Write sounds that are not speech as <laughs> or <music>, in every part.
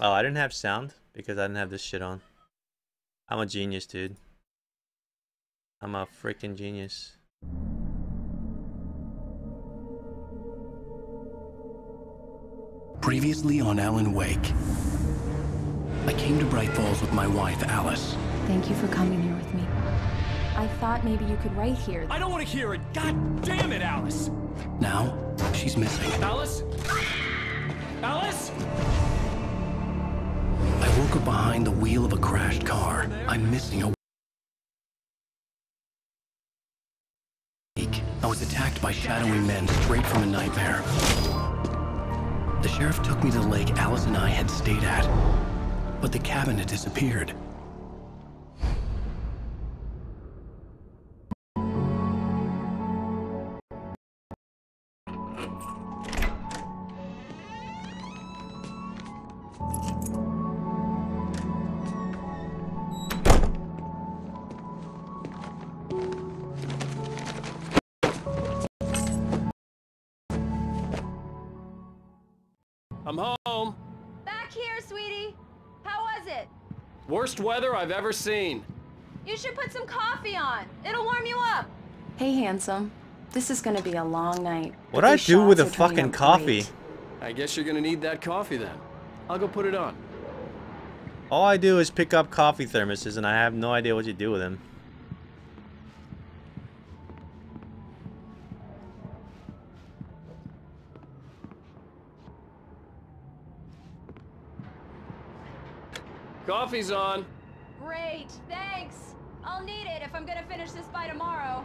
Oh, I didn't have sound because I didn't have this shit on. I'm a genius, dude. I'm a freaking genius. Previously on Alan Wake. I came to Bright Falls with my wife, Alice. Thank you for coming here with me. I thought maybe you could write here. I don't want to hear it. God damn it, Alice. Now, she's missing. Alice? Alice? I woke up behind the wheel of a crashed car. I'm missing a week. I was attacked by shadowy men straight from a nightmare. The sheriff took me to the lake Alice and I had stayed at, but the cabin had disappeared. Weather I've ever seen. You should put some coffee on. It'll warm you up. Hey, handsome. This is gonna be a long night. What'd I do with a shots are coming fucking coffee? great. I guess you're gonna need that coffee then. I'll go put it on. All I do is pick up coffee thermoses and I have no idea what you do with them. Coffee's on. Great, thanks. I'll need it if I'm gonna finish this by tomorrow.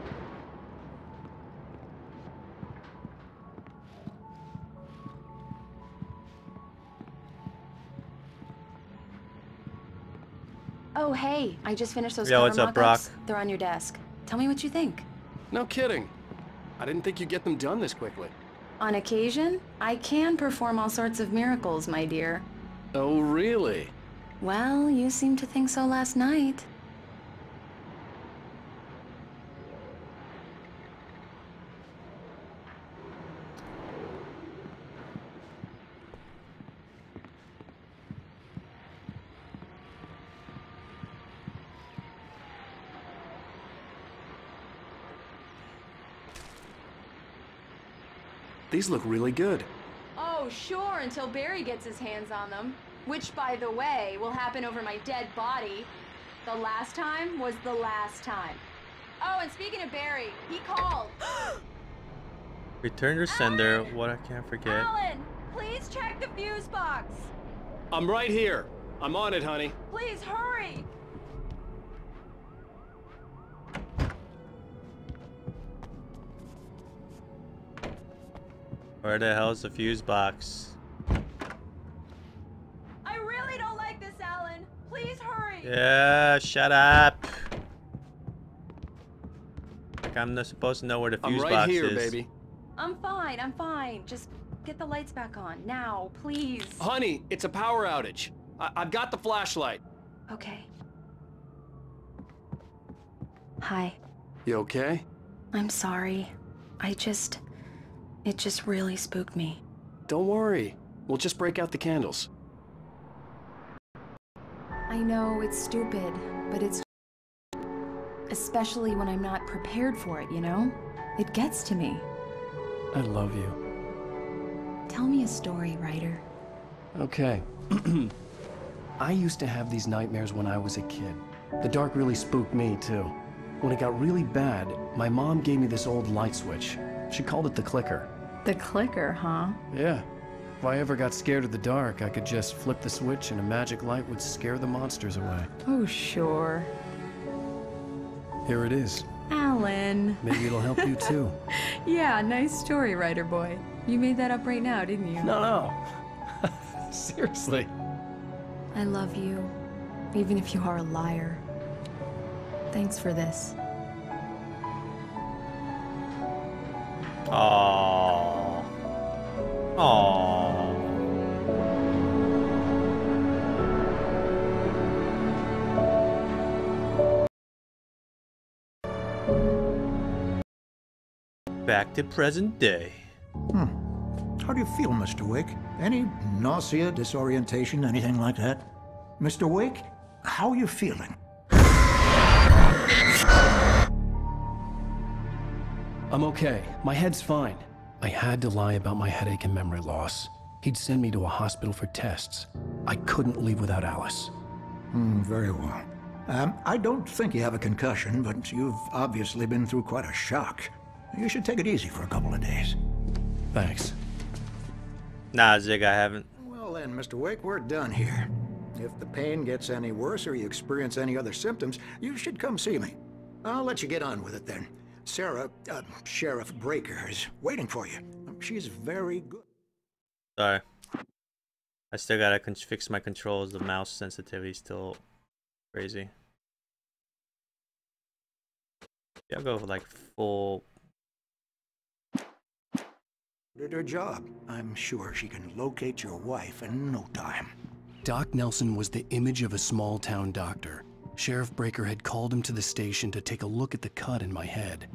Oh, hey, I just finished those Yo, what's up, Brock? They're on your desk. Tell me what you think. No kidding. I didn't think you'd get them done this quickly. On occasion, I can perform all sorts of miracles, my dear. Oh, really? Well, you seemed to think so last night. These look really good. Oh, sure, until Barry gets his hands on them. Which, by the way, will happen over my dead body. The last time was the last time. Oh, and speaking of Barry, he called. <gasps> Return to sender. Alan! What I can't forget. Alan, please check the fuse box. I'm right here. I'm on it, honey. Please hurry. Where the hell's the fuse box? I really don't like this, Alan. Please hurry. Yeah, shut up. Like I'm not supposed to know where the I'm fuse right box here, is. baby. I'm fine, I'm fine. Just get the lights back on. Now, please. Honey, it's a power outage. I- I've got the flashlight. Okay. Hi. You okay? I'm sorry. I just... It just really spooked me. Don't worry. We'll just break out the candles. I know it's stupid, but it's... Especially when I'm not prepared for it, you know? It gets to me. I love you. Tell me a story, writer. Okay. <clears throat> I used to have these nightmares when I was a kid. The dark really spooked me, too. When it got really bad, my mom gave me this old light switch. She called it the clicker. The clicker, huh? Yeah. If I ever got scared of the dark, I could just flip the switch and a magic light would scare the monsters away. Oh, sure. Here it is. Alan. Maybe it'll help you too. <laughs> Yeah, nice story, writer boy. You made that up right now, didn't you? No, no. <laughs> Seriously. I love you, even if you are a liar. Thanks for this. Aww. Aww. Back to present day. Hmm. How do you feel, Mr. Wake? Any nausea, disorientation, anything like that? Mr. Wake, how are you feeling? I'm okay. My head's fine. I had to lie about my headache and memory loss. He'd send me to a hospital for tests. I couldn't leave without Alice. Hmm, very well. Um, I don't think you have a concussion, but you've obviously been through quite a shock. You should take it easy for a couple of days. Thanks. Nah, Zig, I haven't. Well then, Mr. Wake, we're done here. If the pain gets any worse or you experience any other symptoms, you should come see me. I'll let you get on with it then. Sarah, uh, Sheriff Breaker, is waiting for you. She's very good. Sorry. I still gotta fix my controls. The mouse sensitivity is still crazy. Yeah, I'll go for like full. Did her job. I'm sure she can locate your wife in no time. Doc Nelson was the image of a small town doctor. Sheriff Breaker had called him to the station to take a look at the cut in my head.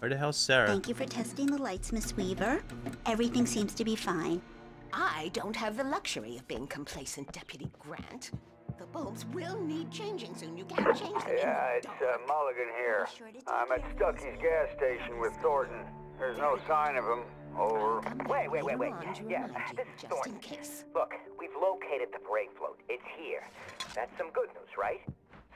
Where the hell's Sarah? Thank you for testing the lights, Miss Weaver. Everything seems to be fine. I don't have the luxury of being complacent, Deputy Grant. The bulbs will need changing soon. You can't change them Yeah, in it's the uh. Mulligan here. Sure I'm at care Stucky's gas station with Thornton. There's no sign of him. Over. Wait, wait, wait, wait. waiting on to Yeah, remind this is just Thornton. case. Look, we've located the brake float. It's here. That's some good news, right?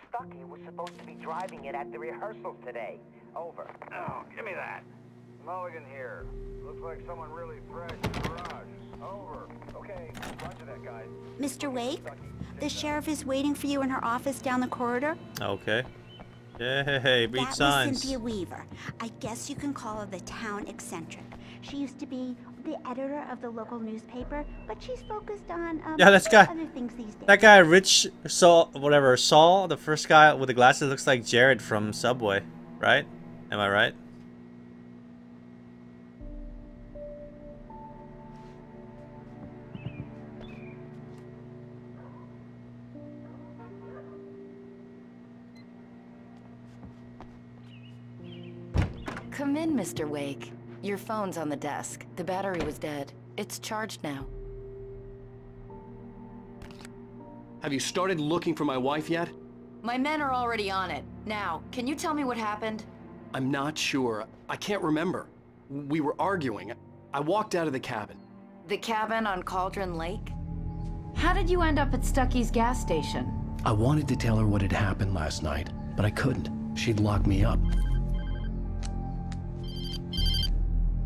Stucky was supposed to be driving it at the rehearsals today. Over. Oh, give me that. Mulligan here. Looks like someone really thrashed the garage. Over. Okay, roger that, guys. Mr. Wake, the sheriff is waiting for you in her office down the corridor. Okay. Yay, read that signs. was Cynthia Weaver. I guess you can call her the town eccentric. She used to be the editor of the local newspaper, but she's focused on um, Yeah, this guy- other things these days. That guy, Rich Saul, whatever, Saul, the first guy with the glasses, looks like Jared from Subway, right? Am I right? Come in, Mr. Wake. Your phone's on the desk. The battery was dead. It's charged now. Have you started looking for my wife yet? My men are already on it. Now, can you tell me what happened? I'm not sure. I can't remember. We were arguing. I walked out of the cabin. The cabin on Cauldron Lake? How did you end up at Stucky's gas station? I wanted to tell her what had happened last night, but I couldn't. She'd lock me up.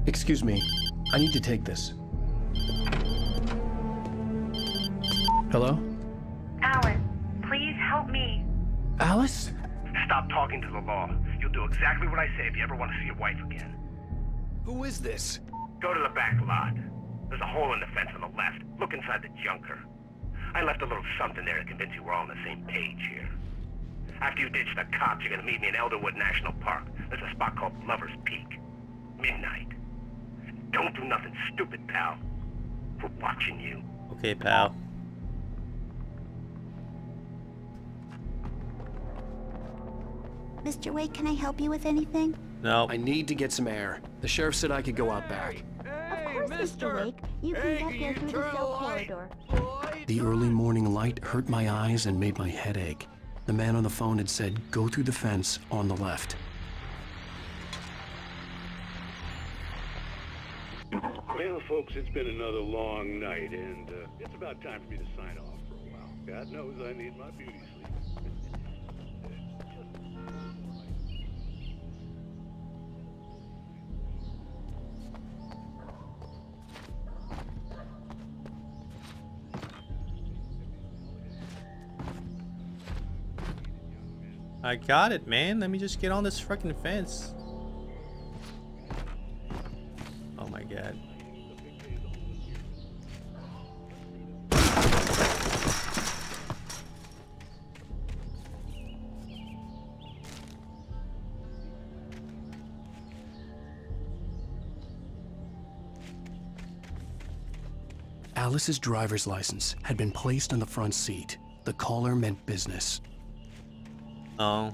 Excuse me. I need to take this. Hello? Alan, please help me. Alice? Stop talking to the law. You'll do exactly what I say if you ever want to see your wife again. Who is this? Go to the back lot. There's a hole in the fence on the left. Look inside the junker. I left a little something there to convince you we're all on the same page here. After you ditch the cops, you're gonna meet me in Elderwood National Park. There's a spot called Lover's Peak. Midnight. Don't do nothing stupid, pal. We're watching you. Okay, pal. Mr. Wake, can I help you with anything? No. I need to get some air. The sheriff said I could go out back. Of course, Mr. Wake. You can get there through the cell corridor. The early morning light hurt my eyes and made my head ache. The man on the phone had said, go through the fence on the left. Folks, it's been another long night, and uh, it's about time for me to sign off for a while. God knows I need my beauty sleep. I got it, man. Let me just get on this freaking fence. Oh my god. Alice's driver's license had been placed on the front seat. The caller meant business. Oh.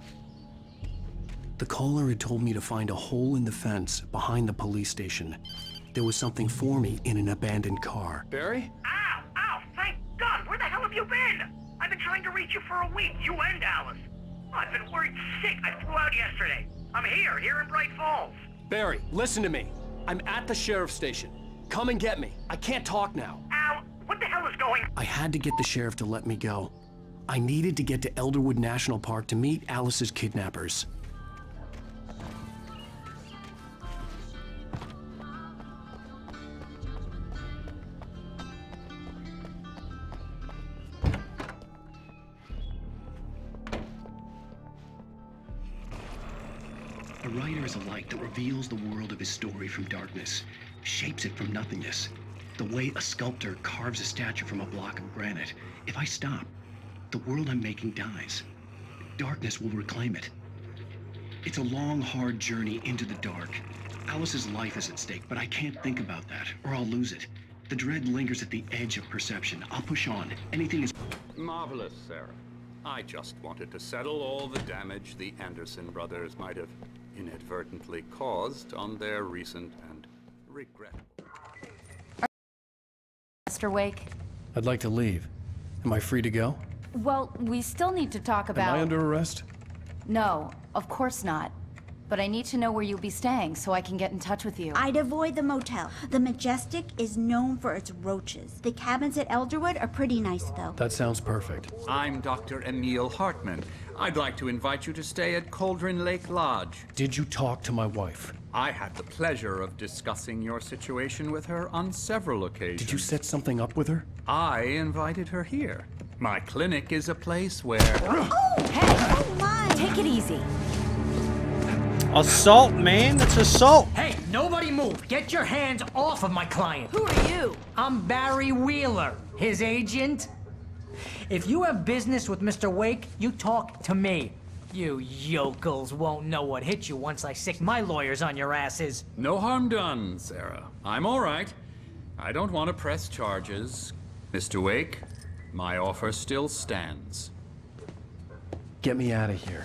The caller had told me to find a hole in the fence behind the police station. There was something for me in an abandoned car. Barry? Ow! Ow! Thank God! Where the hell have you been? I've been trying to reach you for a week, you and Alice. Oh, I've been worried sick. I flew out yesterday. I'm here, here in Bright Falls. Barry, listen to me. I'm at the sheriff's station. Come and get me. I can't talk now. Al, what the hell is going I had to get the sheriff to let me go. I needed to get to Elderwood National Park to meet Alice's kidnappers. A writer is a light that reveals the world of his story from darkness, shapes it from nothingness. The way a sculptor carves a statue from a block of granite. If I stop, the world I'm making dies. Darkness will reclaim it. It's a long, hard journey into the dark. Alice's life is at stake, but I can't think about that, or I'll lose it. The dread lingers at the edge of perception. I'll push on. Anything is. Marvelous, Sarah. I just wanted to settle all the damage the Anderson brothers might have inadvertently caused on their recent and regrettable. Mr. Wake? I'd like to leave. Am I free to go? Well, we still need to talk about... Am I under arrest? No, of course not. But I need to know where you'll be staying so I can get in touch with you. I'd avoid the motel. The Majestic is known for its roaches. The cabins at Elderwood are pretty nice, though. That sounds perfect. I'm Dr. Emil Hartman. I'd like to invite you to stay at Cauldron Lake Lodge. Did you talk to my wife? I had the pleasure of discussing your situation with her on several occasions. Did you set something up with her? I invited her here. My clinic is a place where... Oh, hey! Oh, my! Take it easy. Assault, man. That's assault. Hey, nobody move. Get your hands off of my client. Who are you? I'm Barry Wheeler, his agent. If you have business with Mr. Wake, you talk to me. You yokels won't know what hit you once I sick my lawyers on your asses. No harm done, Sarah. I'm all right. I don't want to press charges. Mr. Wake, my offer still stands. Get me out of here.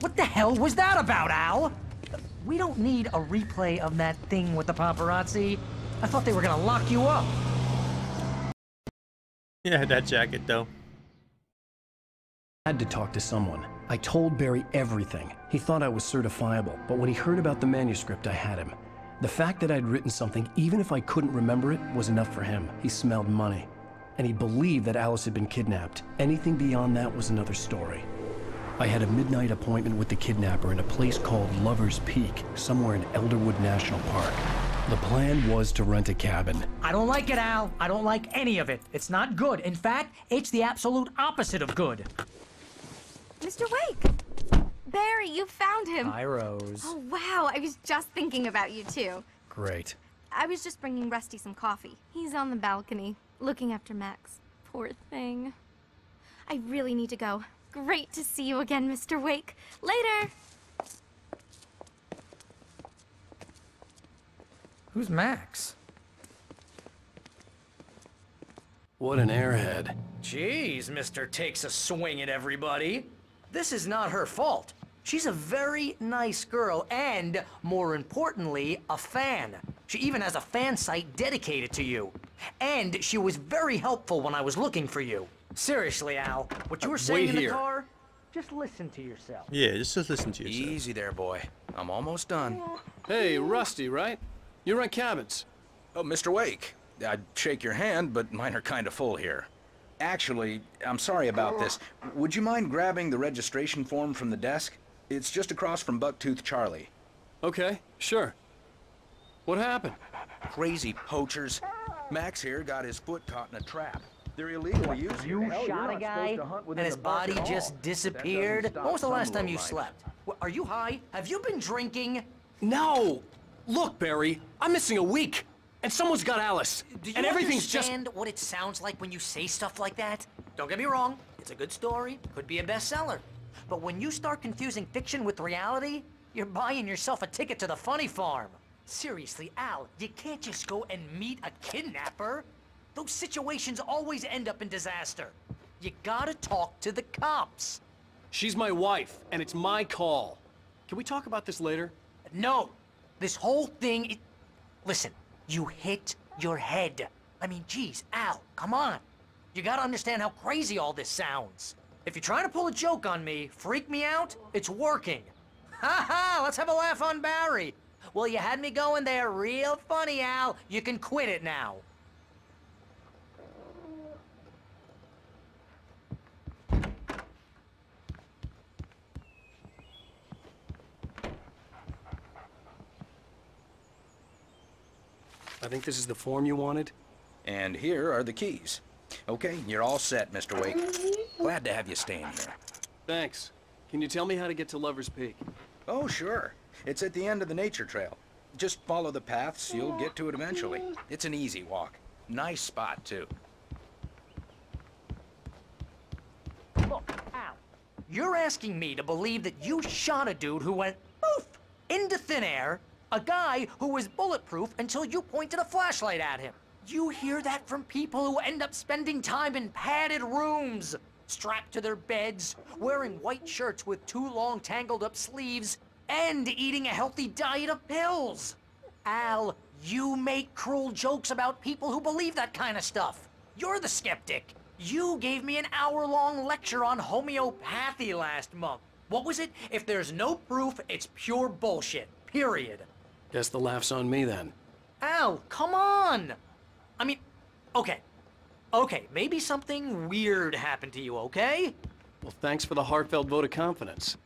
What the hell was that about, Al? We don't need a replay of that thing with the paparazzi. I thought they were gonna lock you up. Yeah, that jacket though. Had to talk to someone. I told Barry everything. He thought I was certifiable, but when he heard about the manuscript, I had him. The fact that I'd written something, even if I couldn't remember it, was enough for him. He smelled money. And he believed that Alice had been kidnapped. Anything beyond that was another story. I had a midnight appointment with the kidnapper in a place called Lover's Peak, somewhere in Elderwood National Park. The plan was to rent a cabin. I don't like it, Al. I don't like any of it. It's not good. In fact, it's the absolute opposite of good. Mr. Wake! Barry, you found him. Hi, Rose. Oh, wow. I was just thinking about you, too. Great. I was just bringing Rusty some coffee. He's on the balcony, looking after Max. Poor thing. I really need to go. Great to see you again, Mr. Wake. Later! Who's Max? What an airhead. Jeez, Mr. Takes a swing at everybody. This is not her fault. She's a very nice girl and, more importantly, a fan. She even has a fan site dedicated to you. And she was very helpful when I was looking for you. Seriously, Al, what you were Uh, saying wait in the here. car, just listen to yourself. Yeah, just, just listen to yourself. Easy there, boy. I'm almost done. Hey, Rusty, right? You rent cabins. Oh, Mr. Wake. I'd shake your hand, but mine are kind of full here. Actually, I'm sorry about this. Would you mind grabbing the registration form from the desk? It's just across from Bucktooth Charlie. Okay, sure. What happened? Crazy poachers. Max here got his foot caught in a trap. They're illegal use. You shot a guy, and his body just disappeared? When was the last time you slept? Wha- Are you high? Have you been drinking? No! Look, Barry, I'm missing a week. And someone's got Alice. Do you and everything's just. understand what it sounds like when you say stuff like that? Don't get me wrong, it's a good story, could be a bestseller. But when you start confusing fiction with reality, you're buying yourself a ticket to the funny farm. Seriously, Al, you can't just go and meet a kidnapper. Those situations always end up in disaster. You gotta talk to the cops. She's my wife, and it's my call. Can we talk about this later? No. This whole thing... It... Listen, you hit your head. I mean, geez, Al, come on. You gotta understand how crazy all this sounds. If you're trying to pull a joke on me, freak me out, it's working. <laughs> Ha ha, let's have a laugh on Barry. Well, you had me going there real funny, Al. You can quit it now. I think this is the form you wanted. And here are the keys. Okay, you're all set, Mr. Wake. Glad to have you staying here. Thanks. Can you tell me how to get to Lover's Peak? Oh, sure. It's at the end of the nature trail. Just follow the paths, you'll get to it eventually. It's an easy walk. Nice spot, too. Look, Al, you're asking me to believe that you shot a dude who went poof into thin air, a guy who was bulletproof until you pointed a flashlight at him. You hear that from people who end up spending time in padded rooms, strapped to their beds, wearing white shirts with too long tangled up sleeves, and eating a healthy diet of pills. Al, you make cruel jokes about people who believe that kind of stuff. You're the skeptic. You gave me an hour-long lecture on homeopathy last month. What was it? If there's no proof, it's pure bullshit. Period. Guess the laugh's on me then. Al, come on! I mean, okay. Okay, maybe something weird happened to you, okay? Well, thanks for the heartfelt vote of confidence.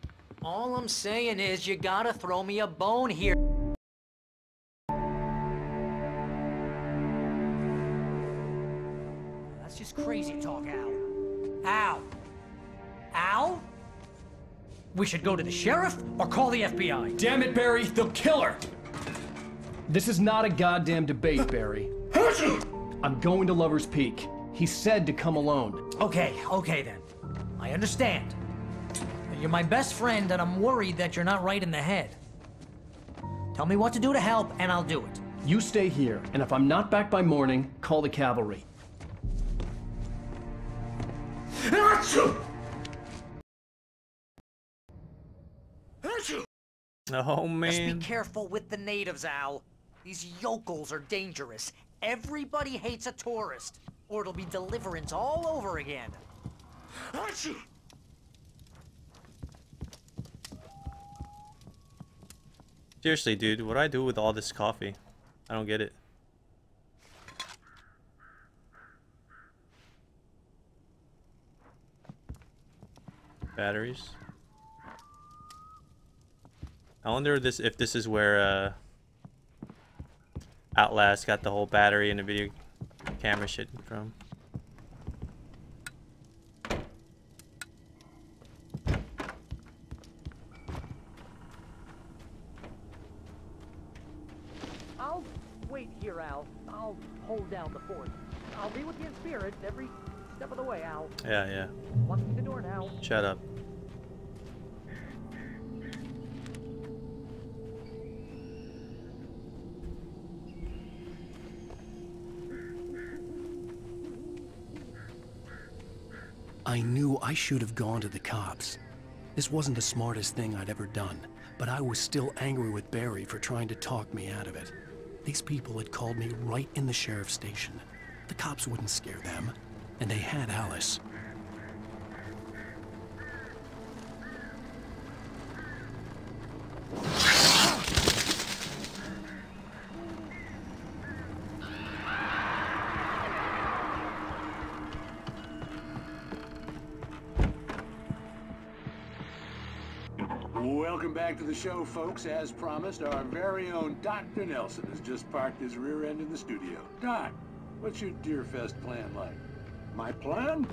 All I'm saying is you gotta throw me a bone here. That's just crazy talk, Al. Al! Al? We should go to the sheriff or call the FBI. Damn it, Barry, they'll kill her! This is not a goddamn debate, Barry. I'm going to Lover's Peak. He said to come alone. Okay, okay then. I understand. You're my best friend, and I'm worried that you're not right in the head. Tell me what to do to help, and I'll do it. You stay here, and if I'm not back by morning, call the cavalry. Oh Just be careful with the natives, Al. These yokels are dangerous. Everybody hates a tourist, or it'll be deliverance all over again. Archie! Seriously, dude, what do I do with all this coffee? I don't get it. Batteries. I wonder this if this is where uh, Outlast got the whole battery and the video camera shit from. I'll wait here, Al. I'll hold down the fort. I'll be with you in spirit every step of the way, Al. Yeah, yeah. Locking the door now. Shut up. I knew I should have gone to the cops. This wasn't the smartest thing I'd ever done, but I was still angry with Barry for trying to talk me out of it. These people had called me right in the sheriff's station. The cops wouldn't scare them, and they had Alice. The show, folks. As promised, our very own Dr. Nelson has just parked his rear end in the studio. Doc, what's your Deerfest plan like? My plan?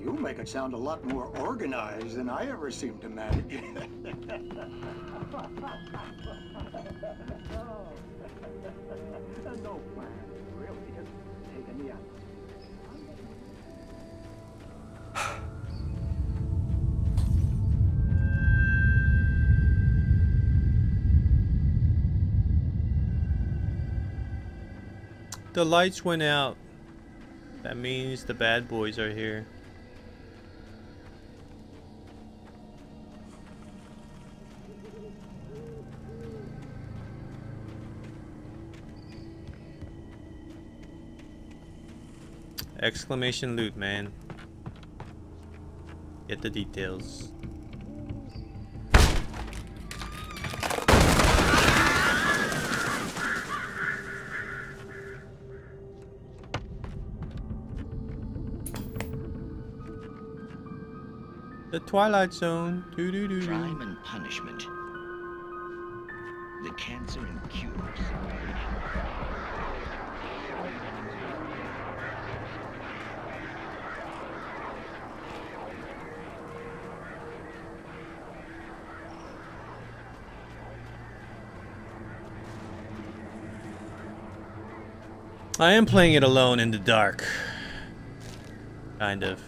You make it sound a lot more organized than I ever seem to manage. <laughs> <laughs> no plan, The lights went out. That means the bad boys are here. Exclamation loot, man. Get the details. Twilight Zone. Doo -doo -doo -doo. Crime and punishment. The cancer and cures. I am playing it alone in the dark. Kind of.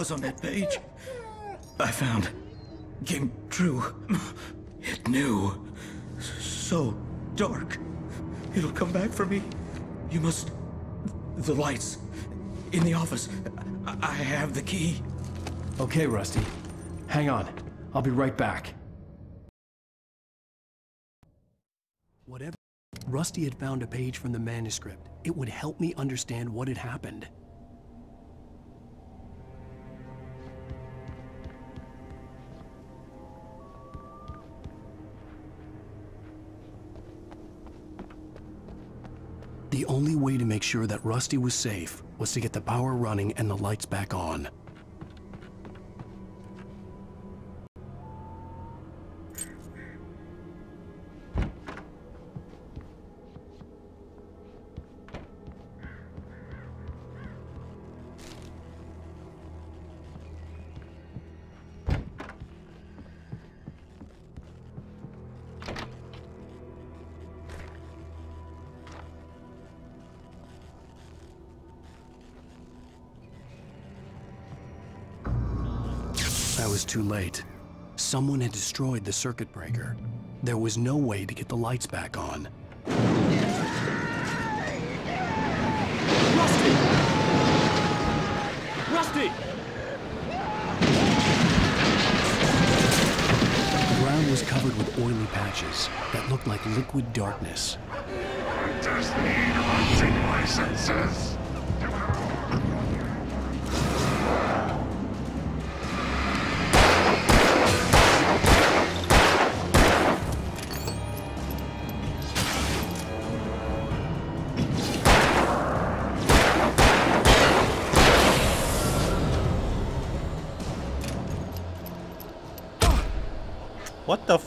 Was on that page. I found. Came true. It knew. So dark. It'll come back for me. You must. The lights. In the office. I, I have the key. Okay, Rusty. Hang on. I'll be right back. Whatever. Rusty had found a page from the manuscript. It would help me understand what had happened. The only way to make sure that Rusty was safe was to get the power running and the lights back on. Was too late. Someone had destroyed the circuit breaker. There was no way to get the lights back on. Rusty! The ground was covered with oily patches that looked like liquid darkness. Disney hunting licenses.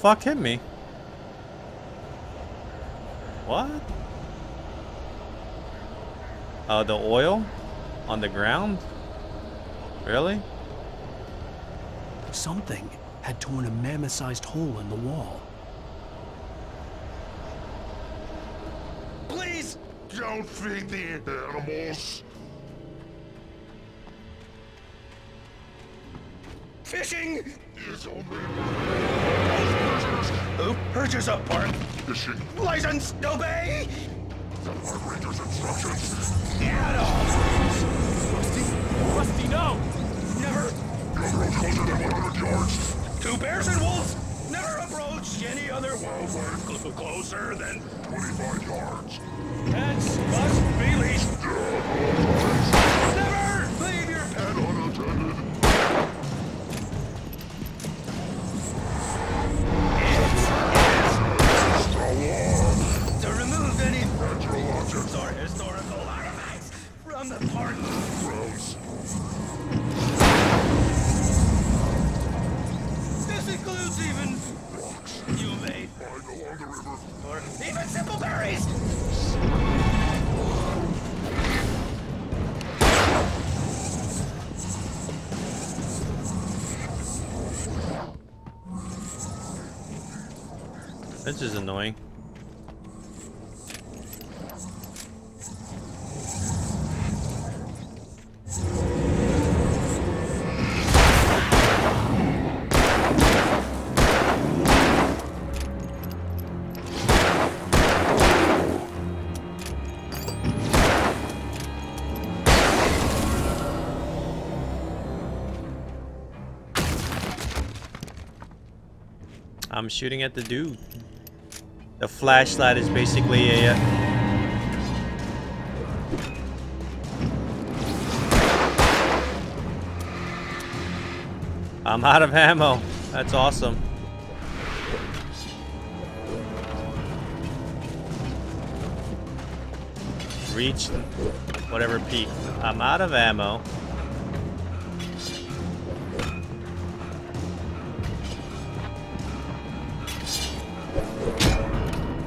Fuck hit me? What? Uh, the oil? On the ground? Really? Something had torn a mammoth-sized hole in the wall. Please don't feed the animals. Fishing! Is only Who purchase a park? fishing. License, obey! The Park Ranger's instructions. Get off! Rusty! Rusty, no! Never! Within 100 yards. Two bears and wolves! Never approach any other wildlife cl- closer than 25 yards. pets must be leashed. Is annoying. I'm shooting at the dude. The flashlight is basically a... Uh, I'm out of ammo. That's awesome. Reach whatever peak. I'm out of ammo.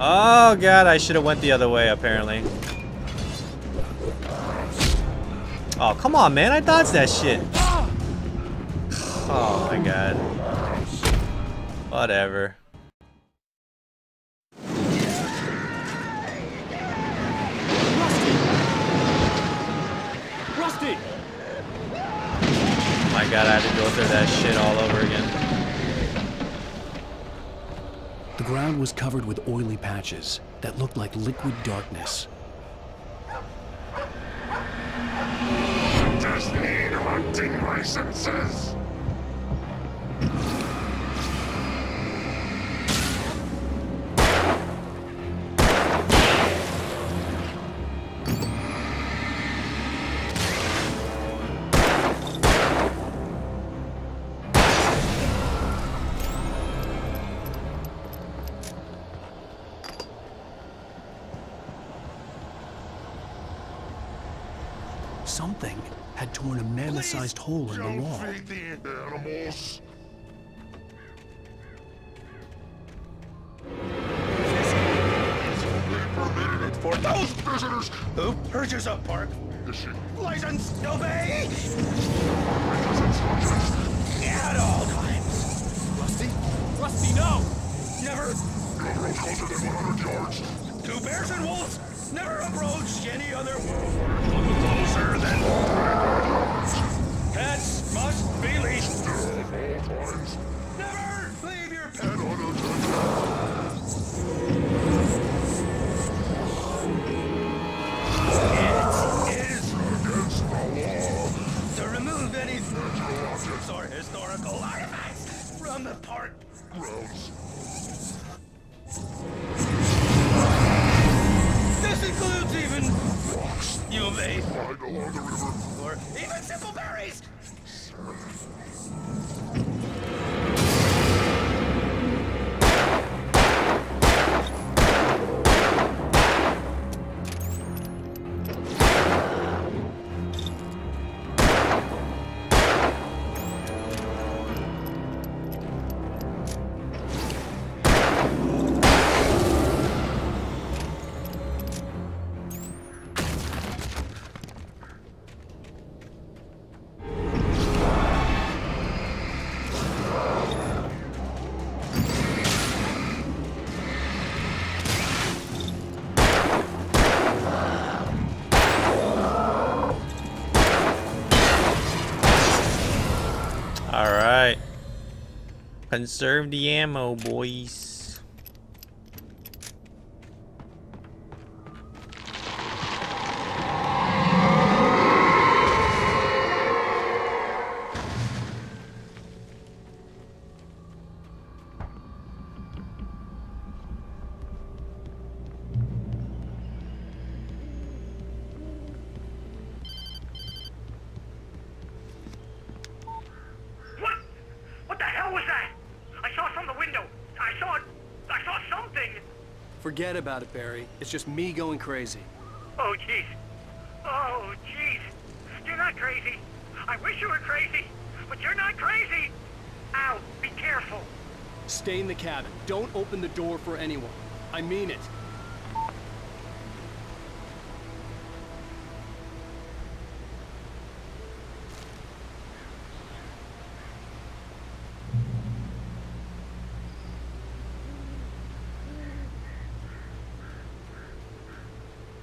Oh god, I should have went the other way apparently. Oh, come on, man. I dodged that shit. Oh my god. Whatever. Rusty! Oh my god, I had to go through that shit all over again. The ground was covered with oily patches that looked like liquid darkness. Torn a mammoth-sized hole in the wall. Feed the animals. For those visitors who purchase a park license, obey! At all times. Rusty? Rusty, no! Never. Closer than 100 yards. Two bears and wolves never approach any other closer than. Pets must be leashed. Never leave your pet. It is to remove any objects or historical artifacts from the park. This Conserve the ammo, boys. About it, Barry. It's just me going crazy. Oh, jeez. Oh, jeez. You're not crazy. I wish you were crazy, but you're not crazy. Ow, be careful. Stay in the cabin. Don't open the door for anyone. I mean it.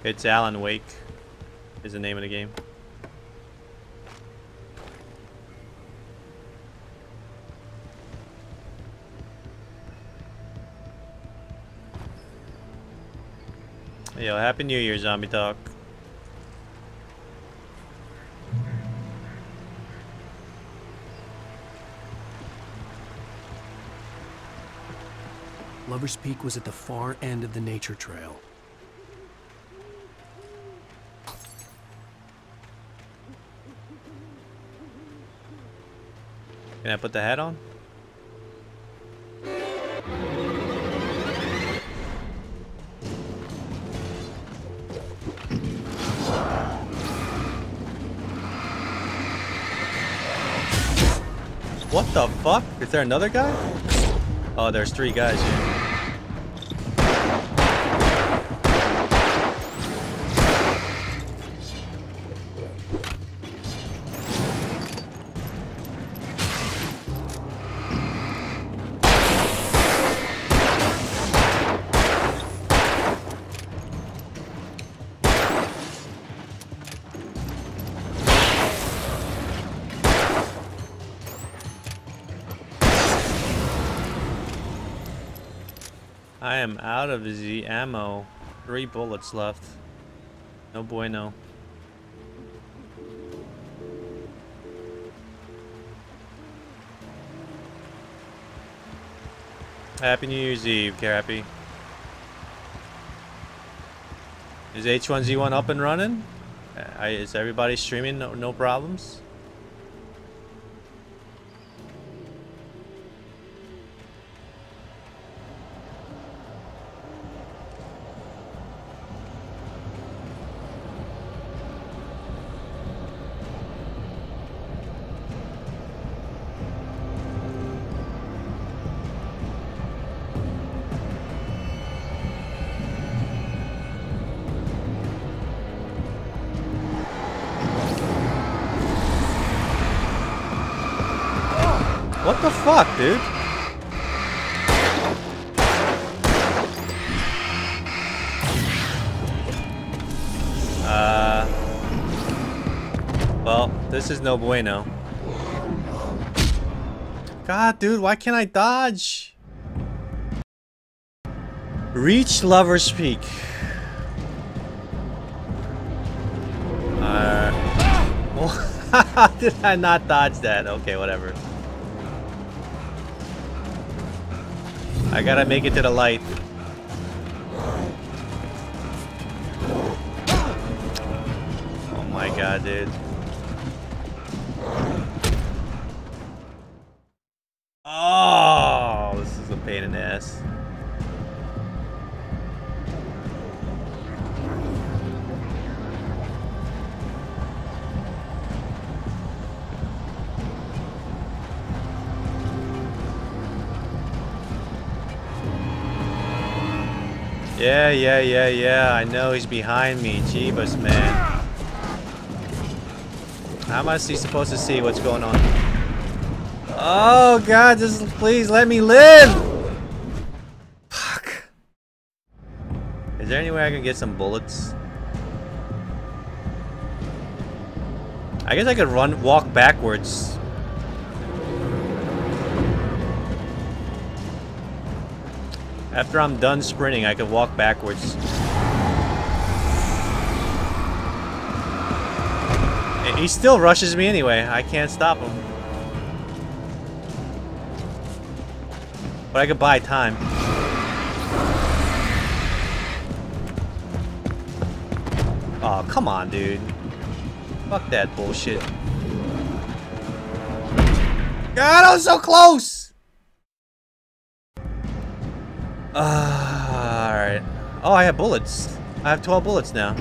It's Alan Wake. Is the name of the game. Yo, Happy New Year, Zombie Talk. Lover's Peak was at the far end of the nature trail. Can I put the hat on? What the fuck? Is there another guy? Oh, there's three guys here. Am out of the ammo. Three bullets left. No bueno. Happy New Year's Eve, Carappy. Is H1Z1 up and running? Uh, is everybody streaming? No, no problems? No bueno. God, dude, why can't I dodge? Reach Lover's Peak. Uh. <laughs> Did I not dodge that? Okay, whatever. I gotta make it to the light. Oh my god, dude. Yeah, yeah, yeah. I know he's behind me. Jeebus, man. How am I supposed to see what's going on? Oh, God, just please let me live! Fuck. Is there any way I can get some bullets? I guess I could run, walk backwards. After I'm done sprinting, I can walk backwards. He still rushes me anyway. I can't stop him. But I could buy time. Oh, come on, dude. Fuck that bullshit. God, I was so close! Uh, Alright. Oh, I have bullets. I have 12 bullets now.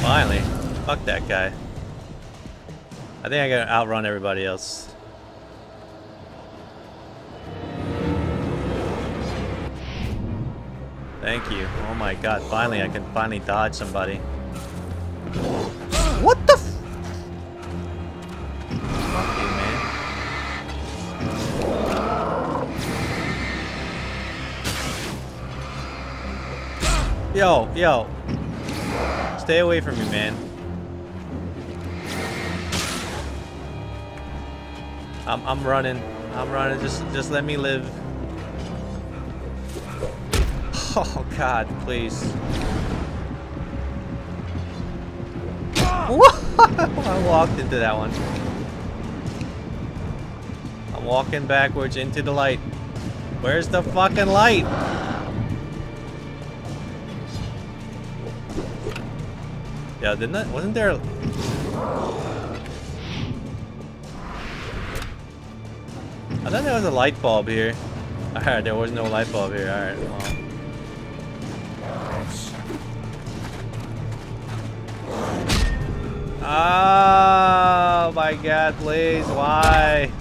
Finally. Fuck that guy. I think I gotta outrun everybody else. My god, finally I can finally dodge somebody. What the f- Fuck you, man. Yo, yo. Stay away from me, man. I'm I'm running. I'm running. Just just let me live. Oh god, please. <laughs> I walked into that one. I'm walking backwards into the light. Where's the fucking light? Yeah, didn't that wasn't there I thought there was a light bulb here. Alright, there was no light bulb here. Alright, well. Oh my god, please, why? <sighs>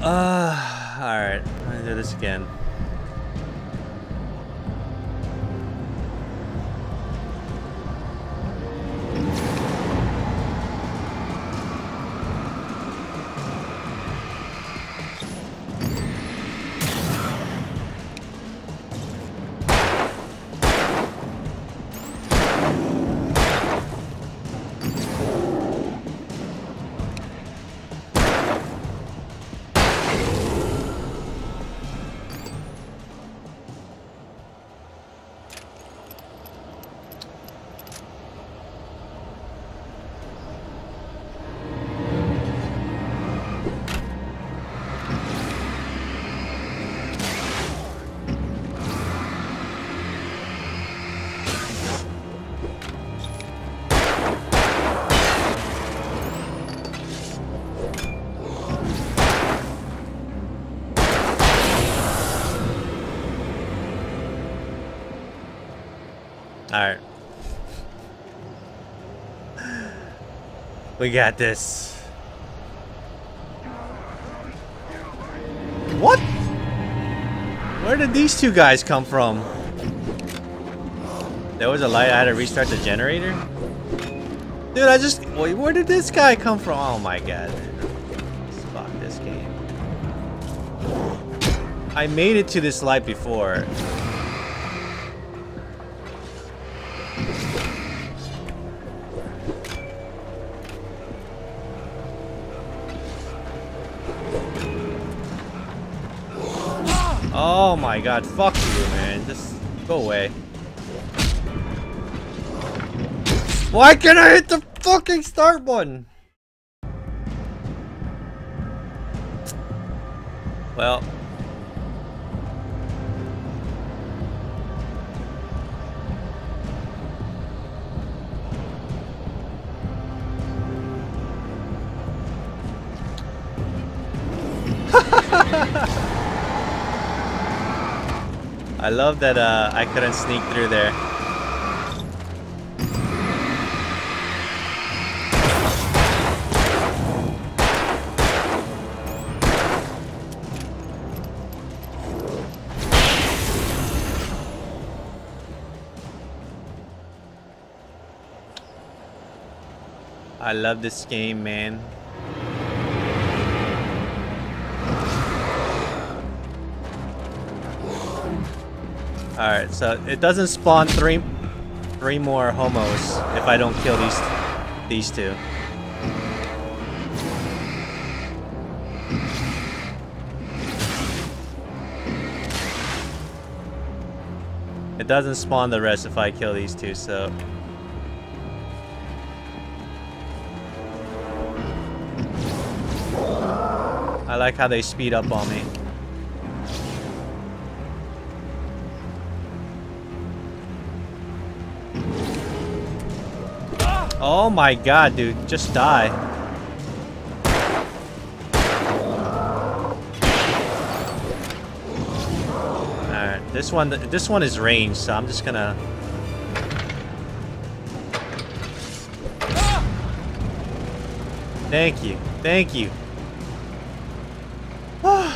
Uh, alright, I'm gonna do this again. We got this. What? Where did these two guys come from? There was a light, I had to restart the generator? Dude, I just... Wait, where did this guy come from? Oh my god. Fuck this game. I made it to this light before. Oh my god, fuck you, man. Just go away. Why can't I hit the fucking start button? Love that uh, I couldn't sneak through there. I love this game, man. Alright, so it doesn't spawn three three more homos if I don't kill these these two. It doesn't spawn the rest if I kill these two, so I like how they speed up on me. Oh my god, dude. Just die. Alright, this one, this one is ranged, so I'm just gonna... Thank you. Thank you. <sighs> oh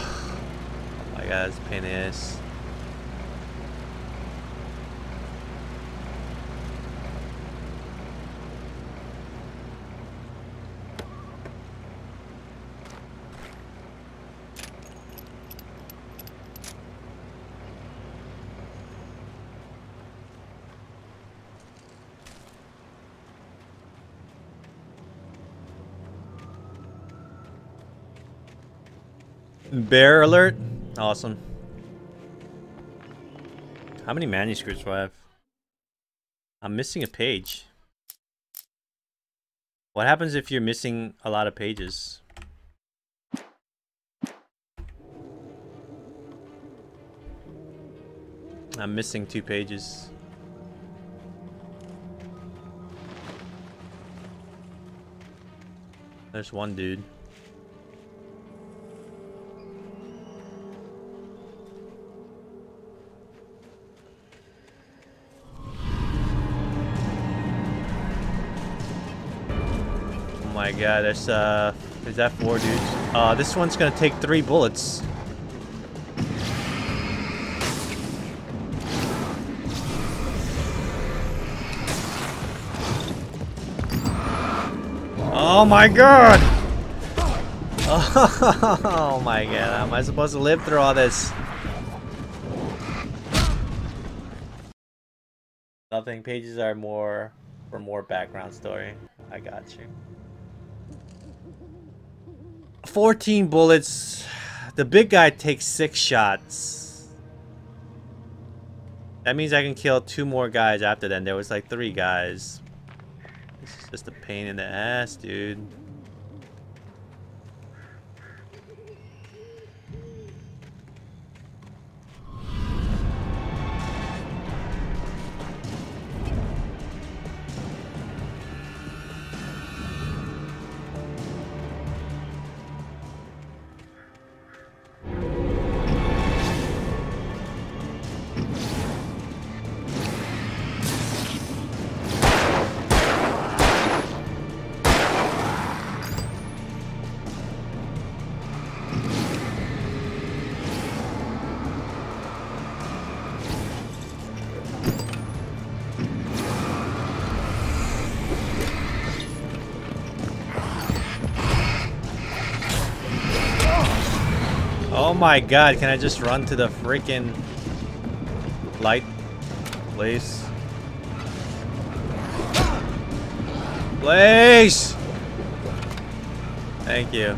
my god, this pain. Bear alert. Awesome. How many manuscripts do I have? I'm missing a page. What happens if you're missing a lot of pages? I'm missing two pages. There's one dude. My god, there's uh is that four dudes? Uh this one's gonna take three bullets. Oh my god! <laughs> Oh my god, how am I supposed to live through all this? Nothing pages are more for more background story. I got you. 14 bullets. The big guy takes six shots. That means I can kill two more guys after then. There was like three guys. This is just a pain in the ass, dude. My god, can I just run to the freaking light place? Place! Thank you.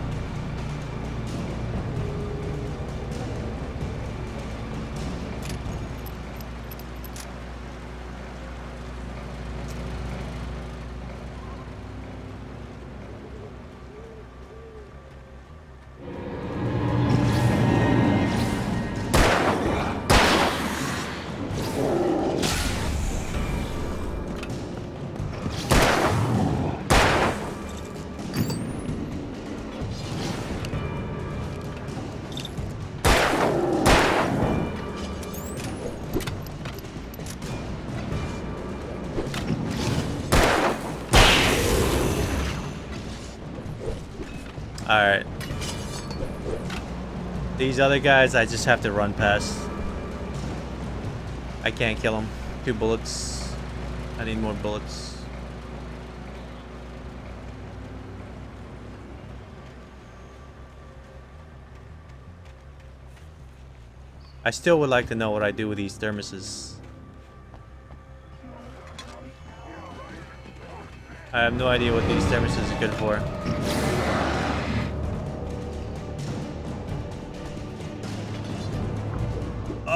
Alright. These other guys, I just have to run past. I can't kill them. Two bullets. I need more bullets. I still would like to know what I do with these thermoses. I have no idea what these thermoses are good for.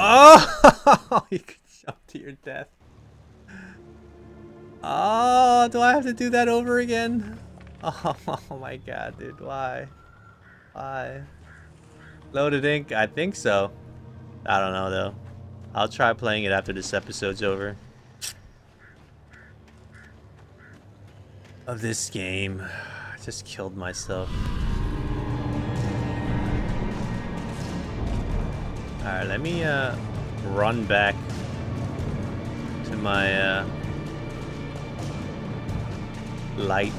Oh! <laughs> you could jump to your death. Oh, do I have to do that over again? Oh, <laughs> oh my god, dude, why? Why? Loaded ink? I think so. I don't know, though. I'll try playing it after this episode's over. Of this game. <sighs> I just killed myself. Alright, let me uh, run back to my uh, light.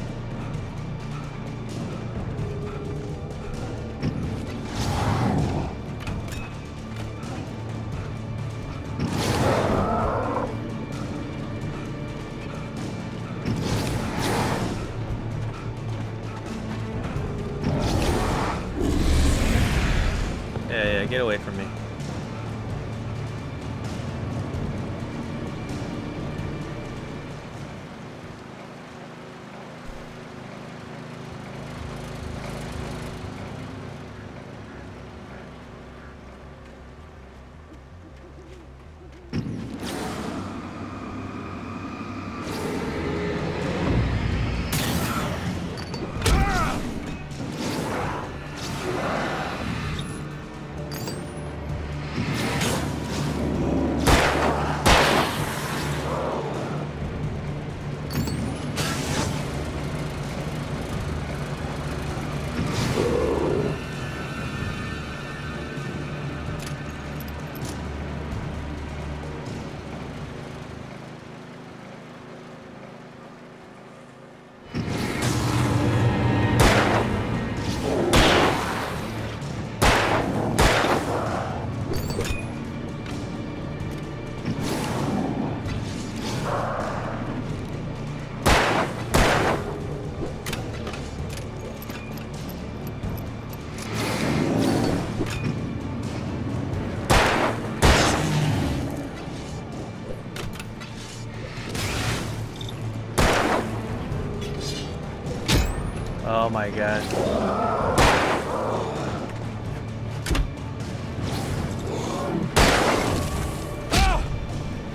Oh my god.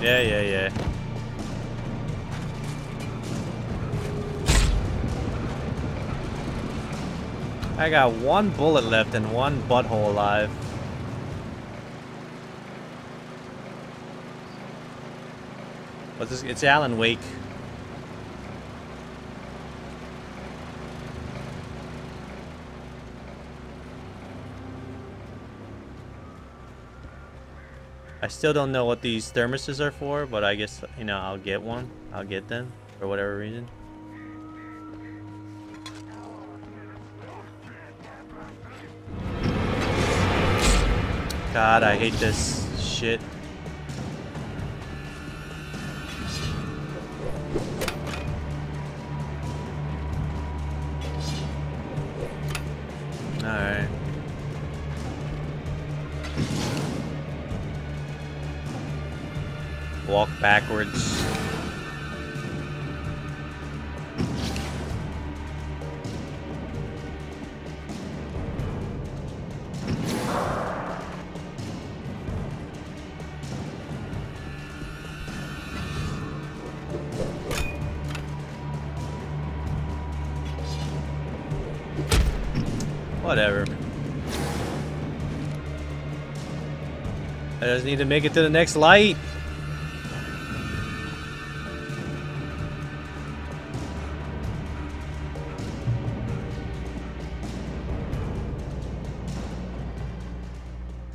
Yeah, yeah, yeah. I got one bullet left and one butthole alive. What's this? It's Alan Wake. I still don't know what these thermoses are for, but I guess, you know, I'll get one. I'll get them for whatever reason. God, I hate this shit. I just need to make it to the next light.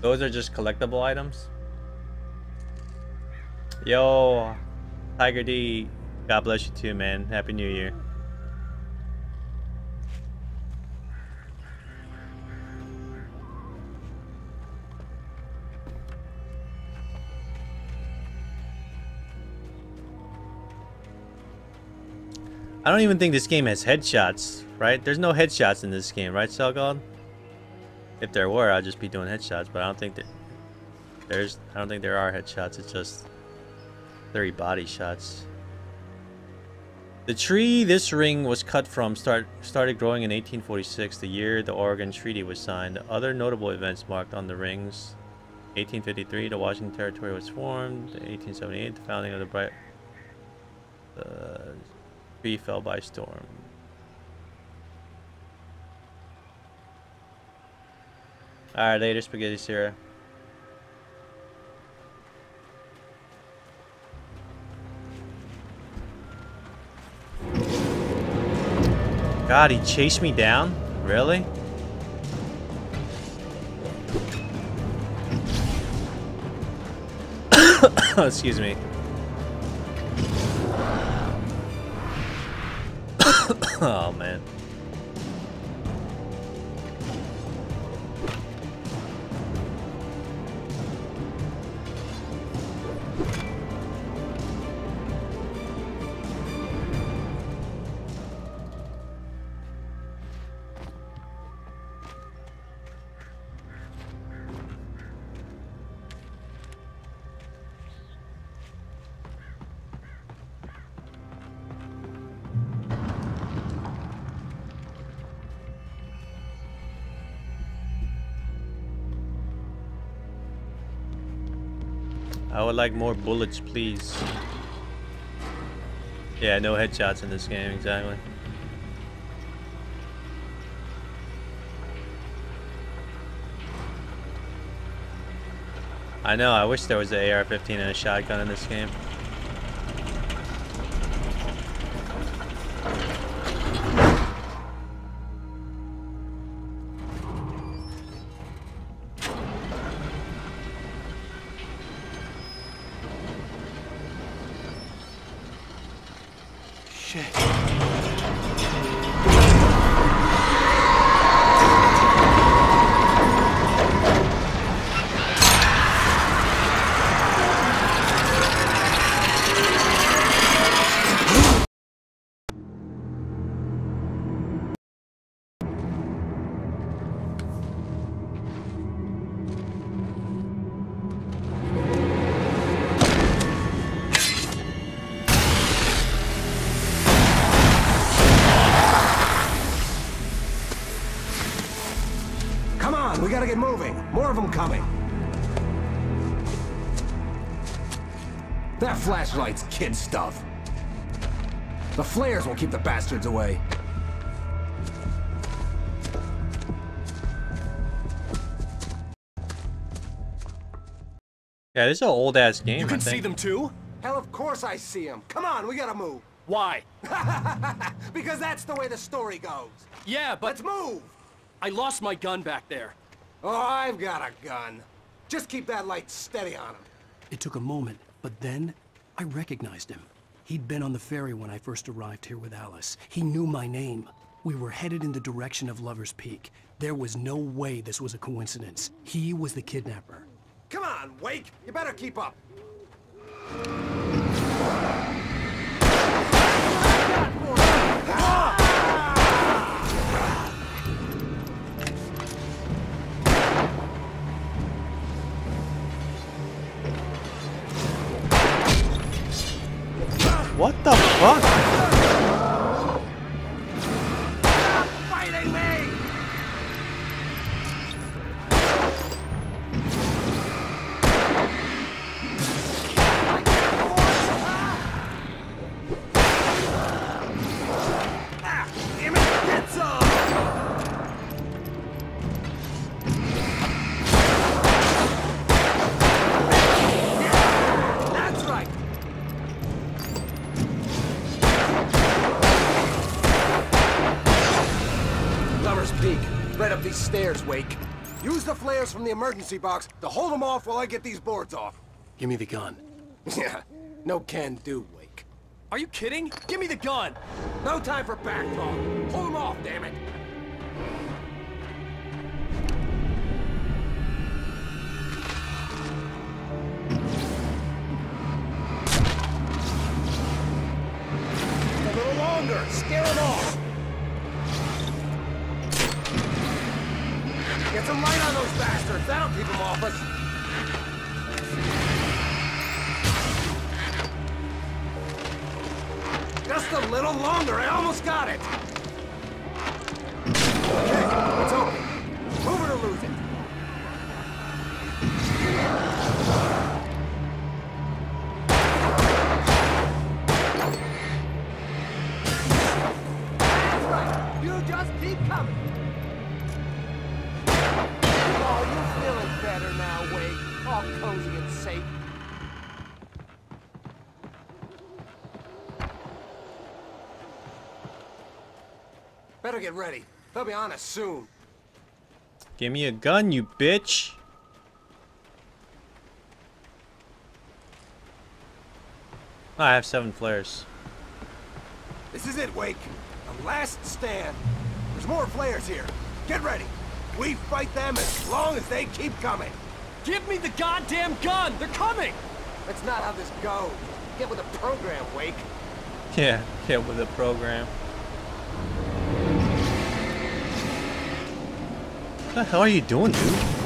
Those are just collectible items. Yo, Tiger D, God bless you too, man. Happy New Year. I don't even think this game has headshots, right? There's no headshots in this game, right, Selgod? If there were, I'd just be doing headshots, but I don't think that there's I don't think there are headshots, it's just 30 body shots. The tree this ring was cut from start started growing in 1846, the year the Oregon Treaty was signed. Other notable events marked on the rings. 1853, the Washington Territory was formed. 1878, the founding of the Bright uh, tree fell by storm. Alright, later, Spaghetti Sarah. God, he chased me down? Really? <coughs> Excuse me. <laughs> oh, man. Like more bullets, please. Yeah, no headshots in this game, exactly. I know, I wish there was an AR-15 and a shotgun in this game. Flashlight's kid stuff. The flares will keep the bastards away. Yeah, this is an old ass game. You I can think. see them too? Hell, of course I see them. Come on, we gotta move. Why? <laughs> because that's the way the story goes. Yeah, but... Let's move! I lost my gun back there. Oh, I've got a gun. Just keep that light steady on him. It took a moment, but then I recognized him. He'd been on the ferry when I first arrived here with Alice. He knew my name. We were headed in the direction of Lover's Peak. There was no way this was a coincidence. He was the kidnapper. Come on, Wake. You better keep up. Ah! What the fuck? Stairs, Wake. Use the flares from the emergency box to hold them off while I get these boards off. Give me the gun. <laughs> Yeah, no can do, Wake. Are you kidding? Give me the gun! No time for back talk. Hold them off, damn it. A little longer. Scare them off. Get some light on those bastards. That'll keep them off us. Just a little longer. I almost got it. Okay, it's open. Move it or lose it. Better get ready. They'll be on us soon. Give me a gun, you bitch. Oh, I have seven flares. This is it, Wake. The last stand. There's more flares here. Get ready. We fight them as long as they keep coming. Give me the goddamn gun! They're coming! That's not how this goes. Get with the program, Wake. Yeah, get with the program. The hell are you doing, dude?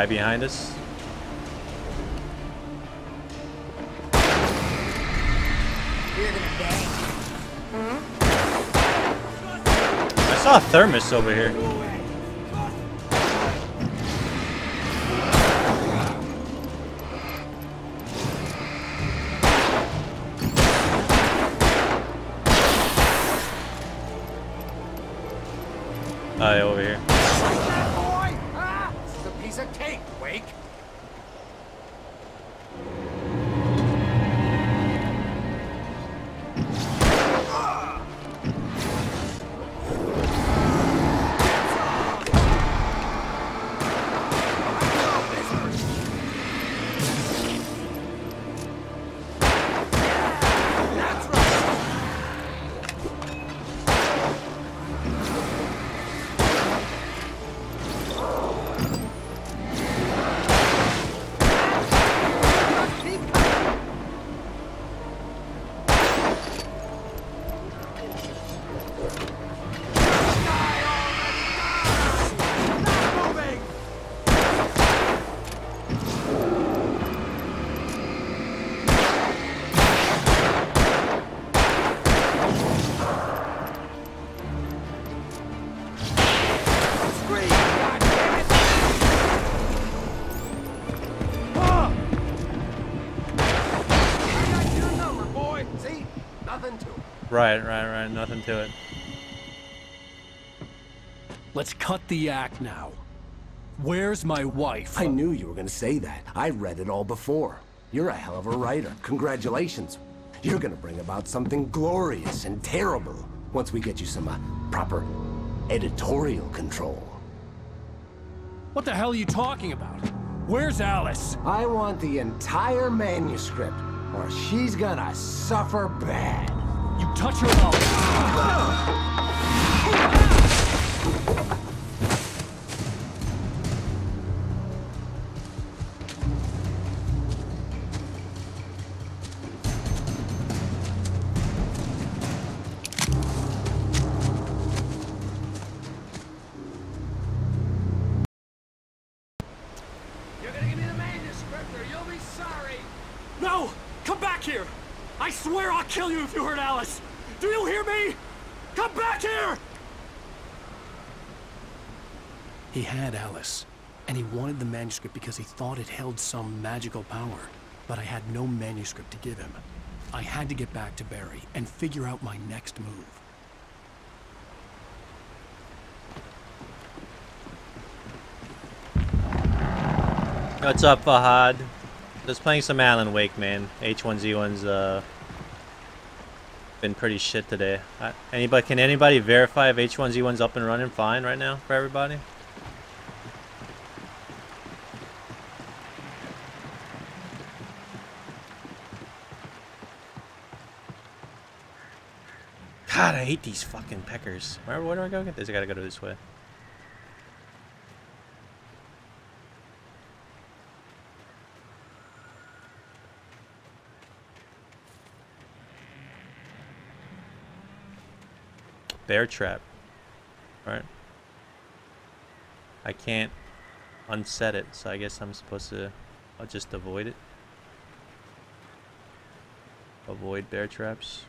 Guy behind us. You're gonna bang. I saw a thermos over here. Right, right, right. Nothing to it. Let's cut the act now. Where's my wife? I knew you were gonna say that. I read it all before. You're a hell of a writer. Congratulations. You're gonna bring about something glorious and terrible once we get you some uh, proper editorial control. What the hell are you talking about? Where's Alice? I want the entire manuscript, or she's gonna suffer bad. You touch her mouth. Had Alice, and he wanted the manuscript because he thought it held some magical power. But I had no manuscript to give him. I had to get back to Barry and figure out my next move. What's up, Fahad? Just playing some Alan Wake, man. H1Z1's uh been pretty shit today. Uh, anybody can anybody verify if H1Z1's up and running fine right now for everybody? God, I hate these fucking peckers. Where, where do I go get this? I gotta go this way. Bear trap. Right. I can't unset it, so I guess I'm supposed to I'll just avoid it. Avoid bear traps.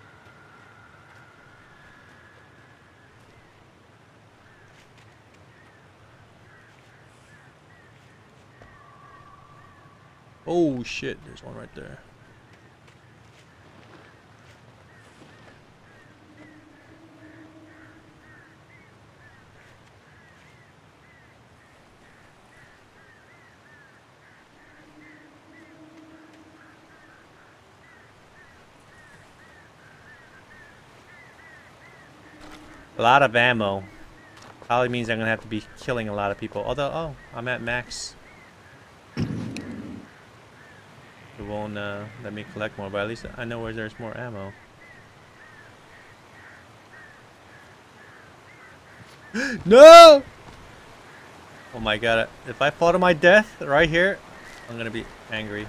Oh shit, there's one right there. A lot of ammo. Probably means I'm gonna have to be killing a lot of people. Although, oh, I'm at max. It won't uh, let me collect more, but at least I know where there's more ammo. <gasps> no! Oh my god, if I fall to my death right here, I'm gonna be angry.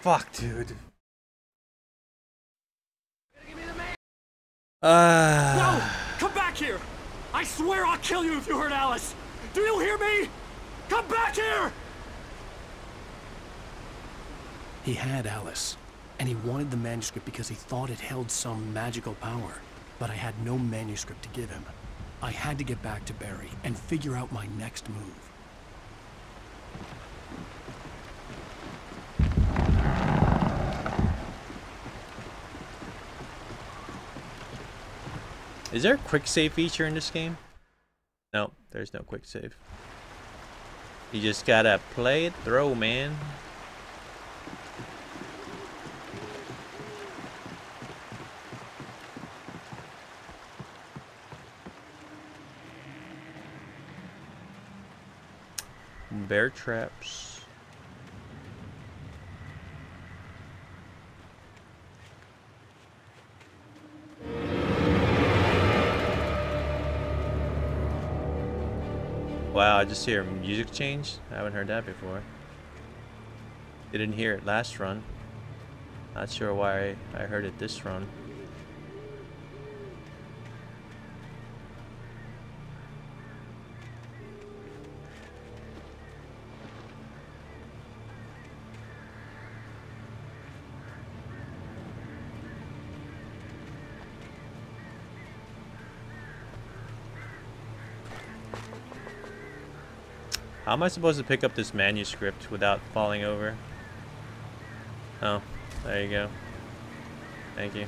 Fuck, dude. Ah! no! Ah. Come here! I swear I'll kill you if you hurt Alice! Do you hear me? Come back here! He had Alice, and he wanted the manuscript because he thought it held some magical power. But I had no manuscript to give him. I had to get back to Barry and figure out my next move. Is there a quick save feature in this game? No, there's no quick save. You just gotta play it through, man. Bear traps. Wow, I just hear music change. I haven't heard that before. Didn't hear it last run. Not sure why I heard it this run. How am I supposed to pick up this manuscript without falling over? Oh, there you go. Thank you.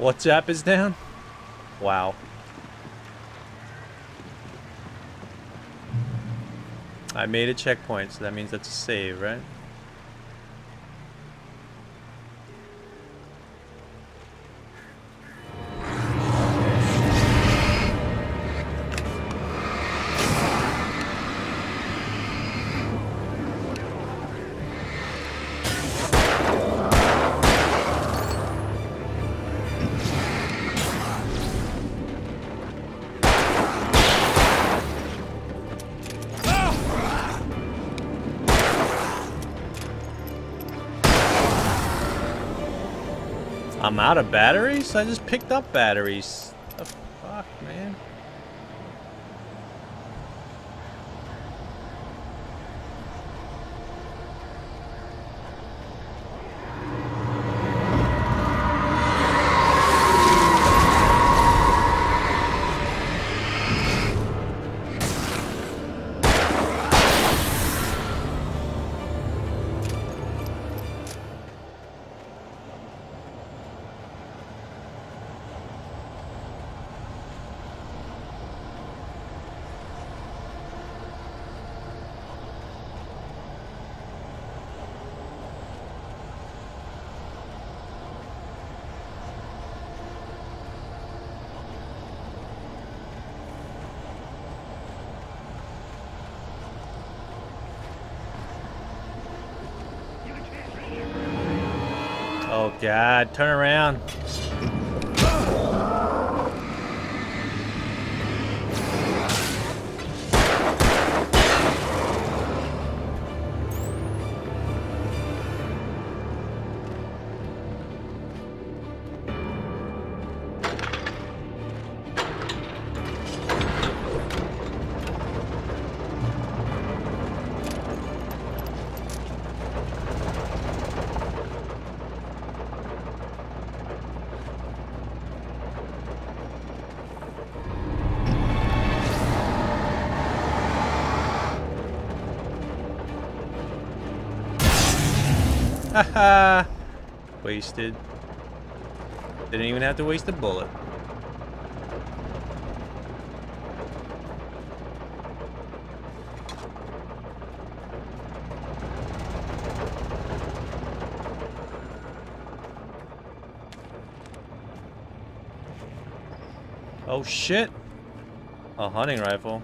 WhatsApp is down? Wow. I made a checkpoint, so that means that's a save, right? I'm out of batteries? I just picked up batteries. God, turn around. <laughs> Wasted. Didn't even have to waste a bullet. Oh shit! A hunting rifle.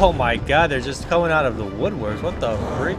Oh my god, they're just coming out of the woodworks. What the freak?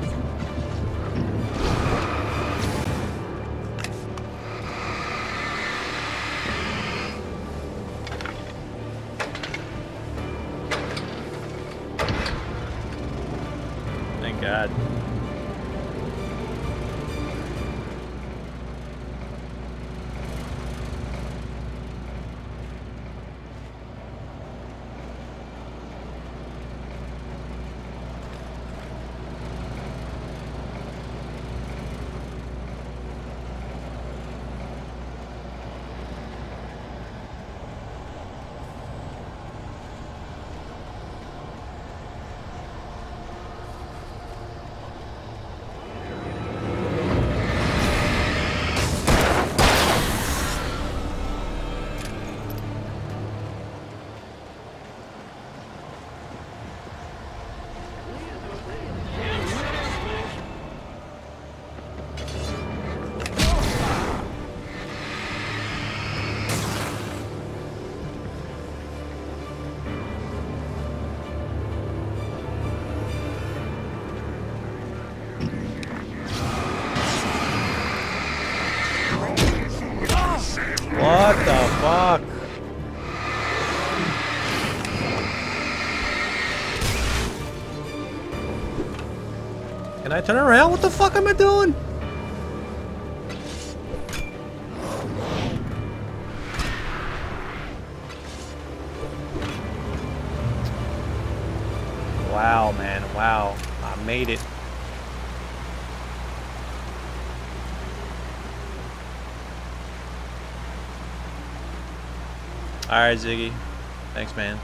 Turn around? What the fuck am I doing? Wow, man. Wow. I made it. Alright, Ziggy. Thanks, man.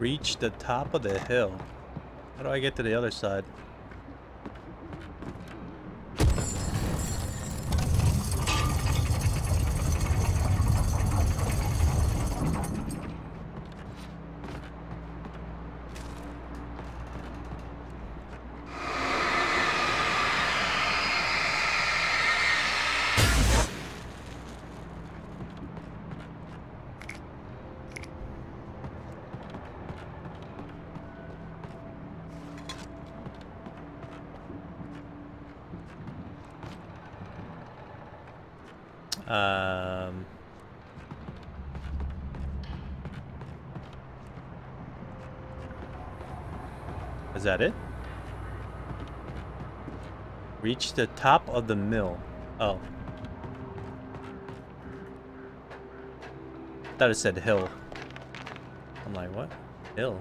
Reach the top of the hill. How do I get to the other side? Um, is that it? Reach the top of the mill. Oh. thought it said hill. I'm like, what? Hill?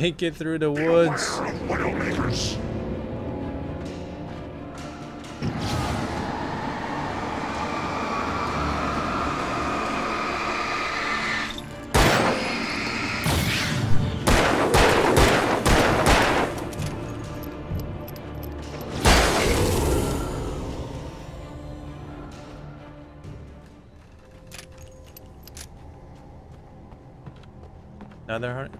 Make it through the woods. Another heart.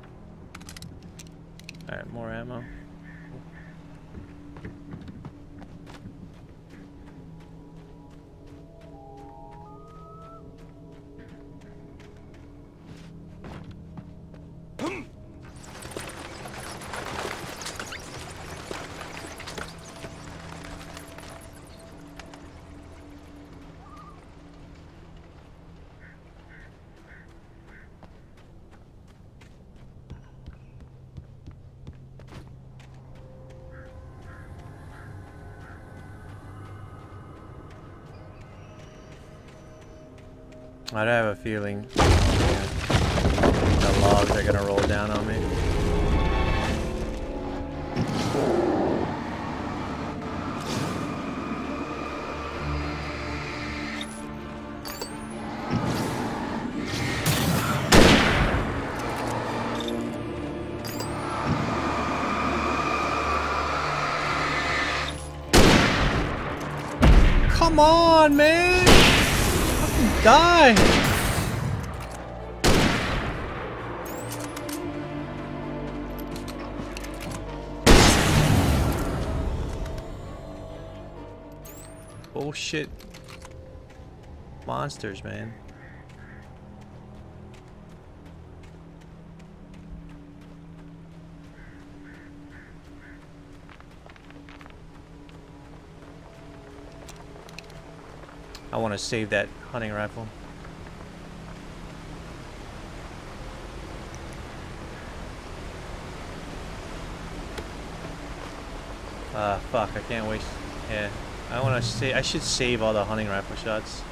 Feeling the logs are gonna roll down on me. Come on, man! Fucking die! Monsters, man. I want to save that hunting rifle. Ah, uh, fuck, I can't waste... Yeah. I want to say... I should save all the hunting rifle shots.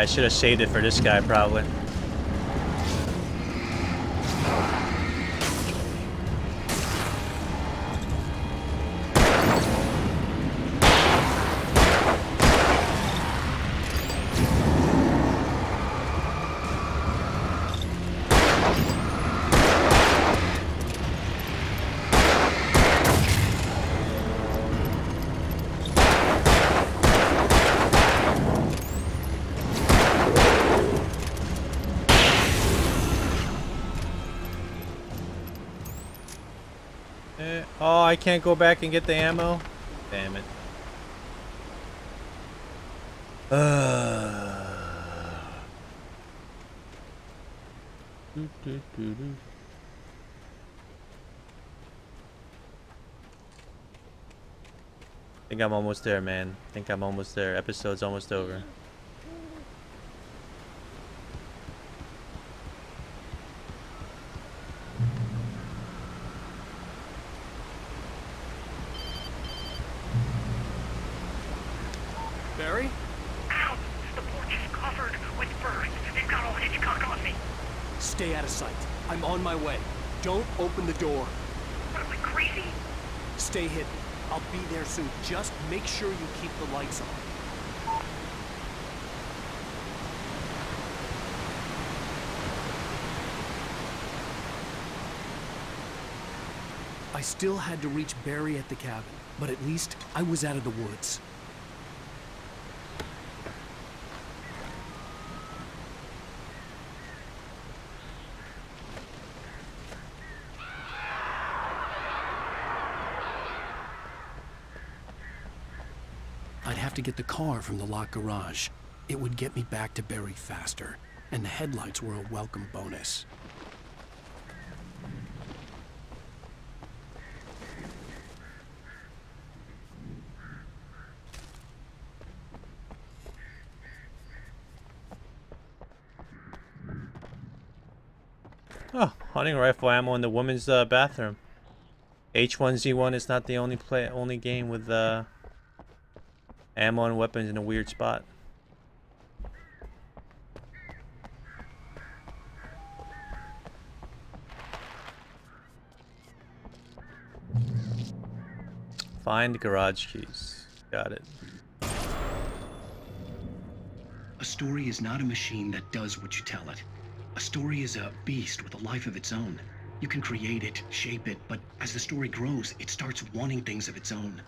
I should have saved it for this guy, probably. I can't go back and get the ammo? Damn it. Uh. <sighs> I think I'm almost there, man. I think I'm almost there. Episode's almost over. Open the door. What am I, crazy? Stay hidden. I'll be there soon. Just make sure you keep the lights on. I still had to reach Barry at the cabin, but at least I was out of the woods. To get the car from the locked garage. It would get me back to Barry faster, and the headlights were a welcome bonus. Oh, hunting rifle ammo in the women's uh, bathroom. H1Z1 is not the only play only game with uh, Ammo and weapons in a weird spot. Find garage keys. Got it. A story is not a machine that does what you tell it. A story is a beast with a life of its own. You can create it, shape it, but as the story grows, it starts wanting things of its own.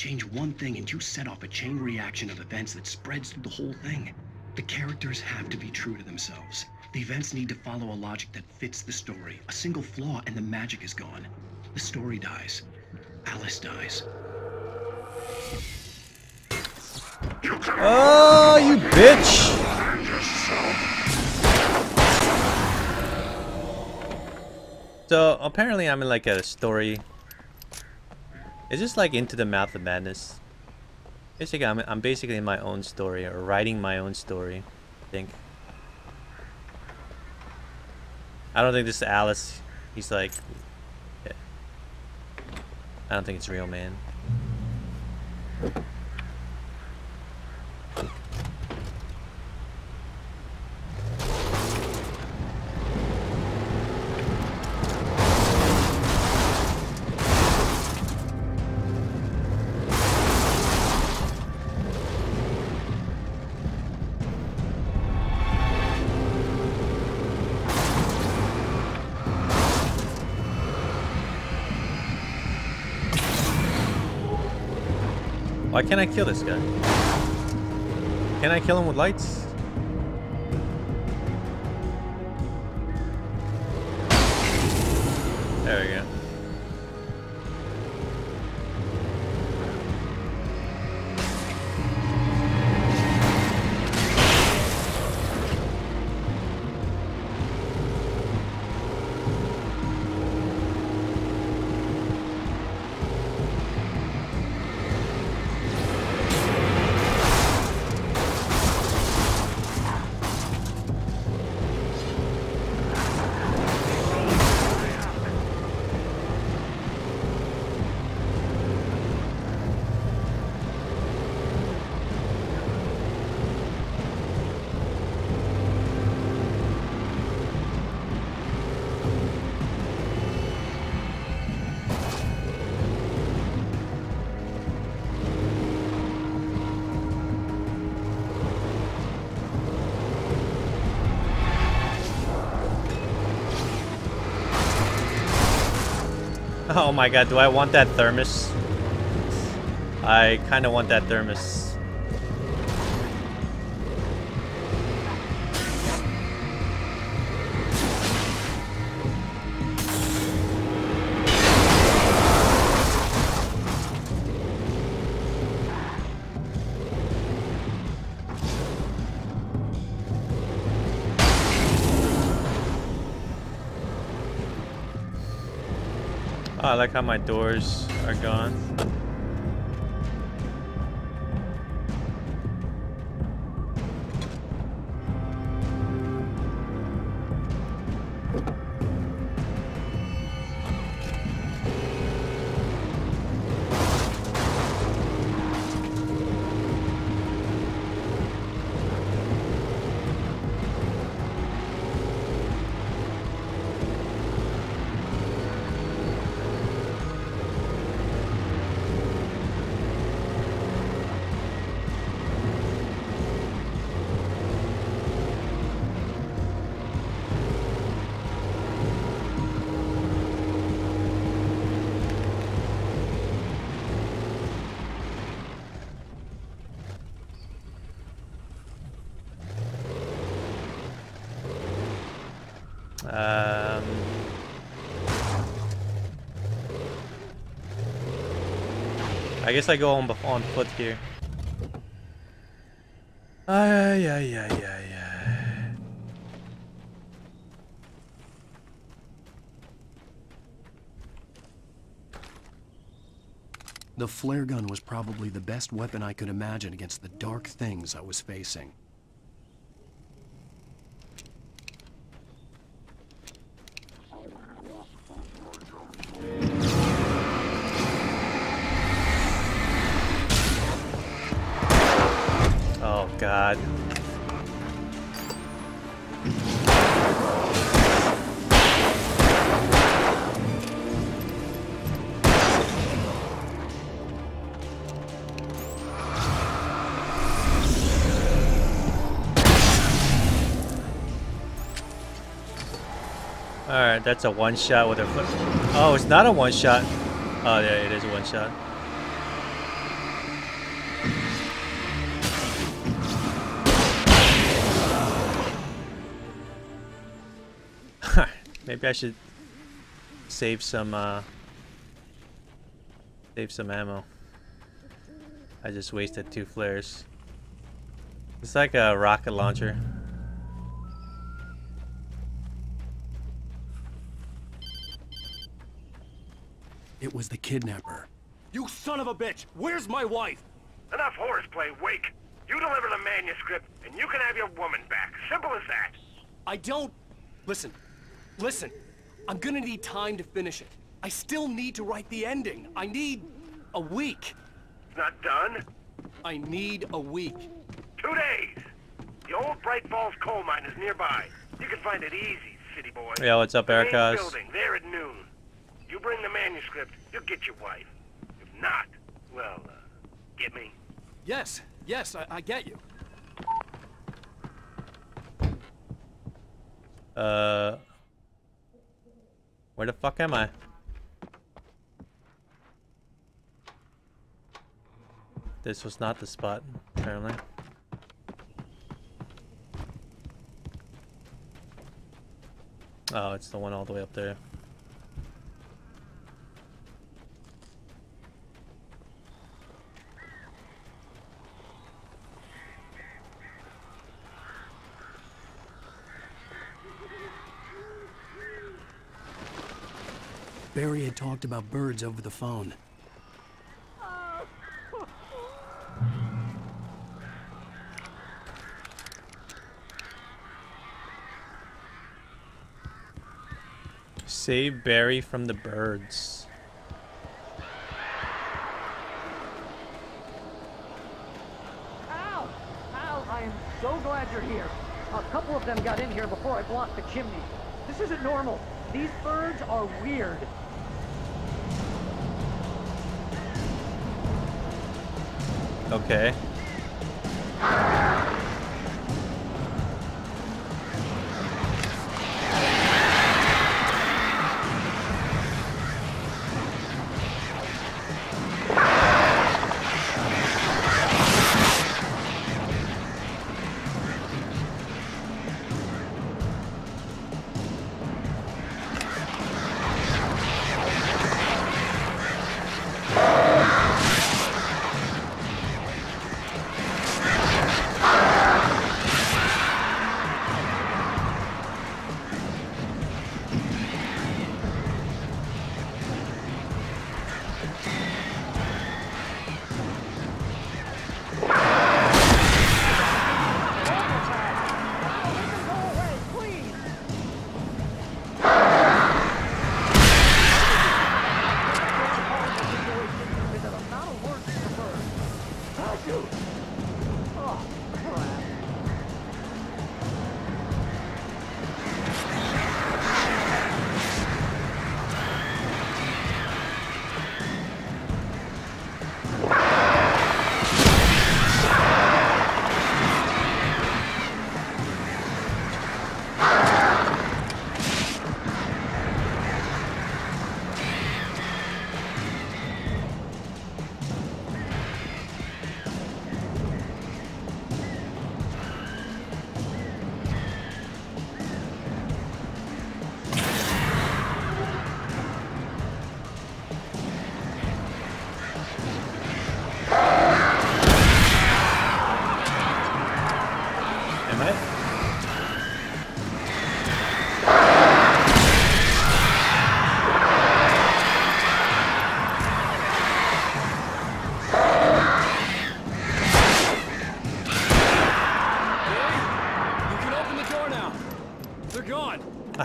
Change one thing and you set off a chain reaction of events that spreads through the whole thing. The characters have to be true to themselves. The events need to follow a logic that fits the story. A single flaw and the magic is gone. The story dies. Alice dies. Oh, you bitch! So apparently I'm in like a story. Is this like into the mouth of madness? Basically, I'm I'm basically in my own story or writing my own story. I think. I don't think this is Alice. He's like. Yeah. I don't think it's real, man. Why can't I kill this guy? Can I kill him with lights? My god, do I want that thermos? I kind of want that thermos. Like how my doors are gone. I guess I go on on foot here. Ay, ay, ay, ay, ay. The flare gun was probably the best weapon I could imagine against the dark things I was facing. God. Alright, that's a one shot with a foot. Oh, it's not a one shot. Oh, yeah, it is a one shot. Maybe I should save some, uh, save some ammo. I just wasted two flares. It's like a rocket launcher. It was the kidnapper. You son of a bitch! Where's my wife? Enough horseplay, Wake. You deliver the manuscript, and you can have your woman back. Simple as that. I don't... Listen. Listen. I'm gonna need time to finish it. I still need to write the ending. I need... a week. It's not done? I need a week. Two days. The old Bright Falls coal mine is nearby. You can find it easy, city boy. Yeah, what's up, The Ericas? building, there at noon. You bring the manuscript, you'll get your wife. If not, well, uh, get me? Yes, yes, I, I get you. Uh, where the fuck am I? This was not the spot, apparently. Oh, it's the one all the way up there. Barry had talked about birds over the phone. Save Barry from the birds. Al! Al, I am so glad you're here. A couple of them got in here before I blocked the chimney. This isn't normal. These birds are weird. Okay.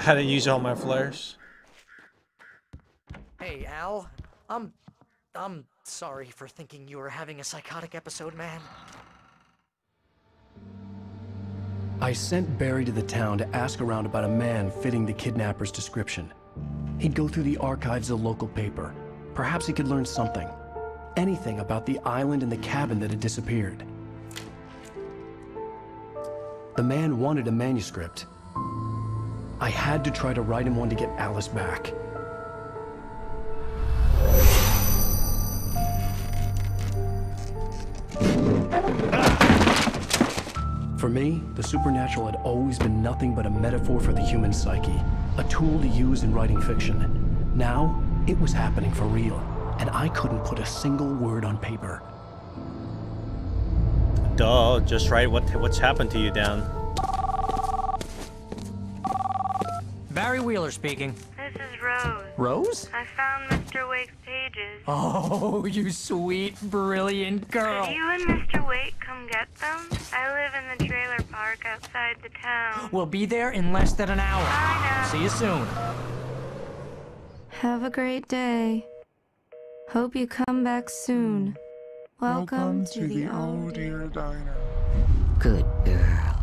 Gone. I had to use all my flares. Hey, Al. I'm... I'm sorry for thinking you were having a psychotic episode, man. I sent Barry to the town to ask around about a man fitting the kidnapper's description. He'd go through the archives of the local paper. Perhaps he could learn something. Anything about the island and the cabin that had disappeared. The man wanted a manuscript. I had to try to write him one to get Alice back. For me, the supernatural had always been nothing but a metaphor for the human psyche, a tool to use in writing fiction. Now, it was happening for real, and I couldn't put a single word on paper. Duh, just write what what's happened to you down. Barry Wheeler speaking. This is Rose. Rose? I found Mr. Wake's pages. Oh, <laughs> you sweet, brilliant girl. Could you and Mr. Wake come get them? I live in the trailer park outside the town. We'll be there in less than an hour. I know. See you soon. Have a great day. Hope you come back soon. Welcome, to, the, old dear diner. Good girl.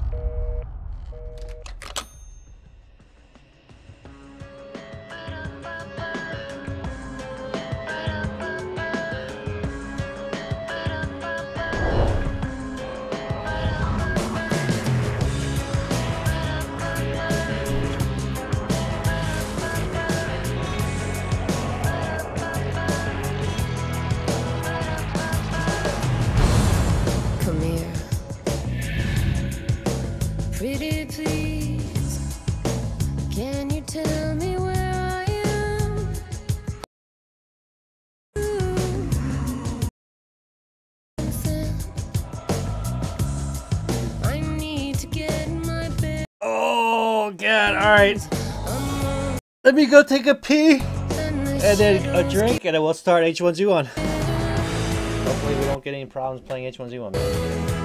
Let me go take a pee and then a drink and then we'll start H1Z1. Hopefully we don't get any problems playing H1Z1.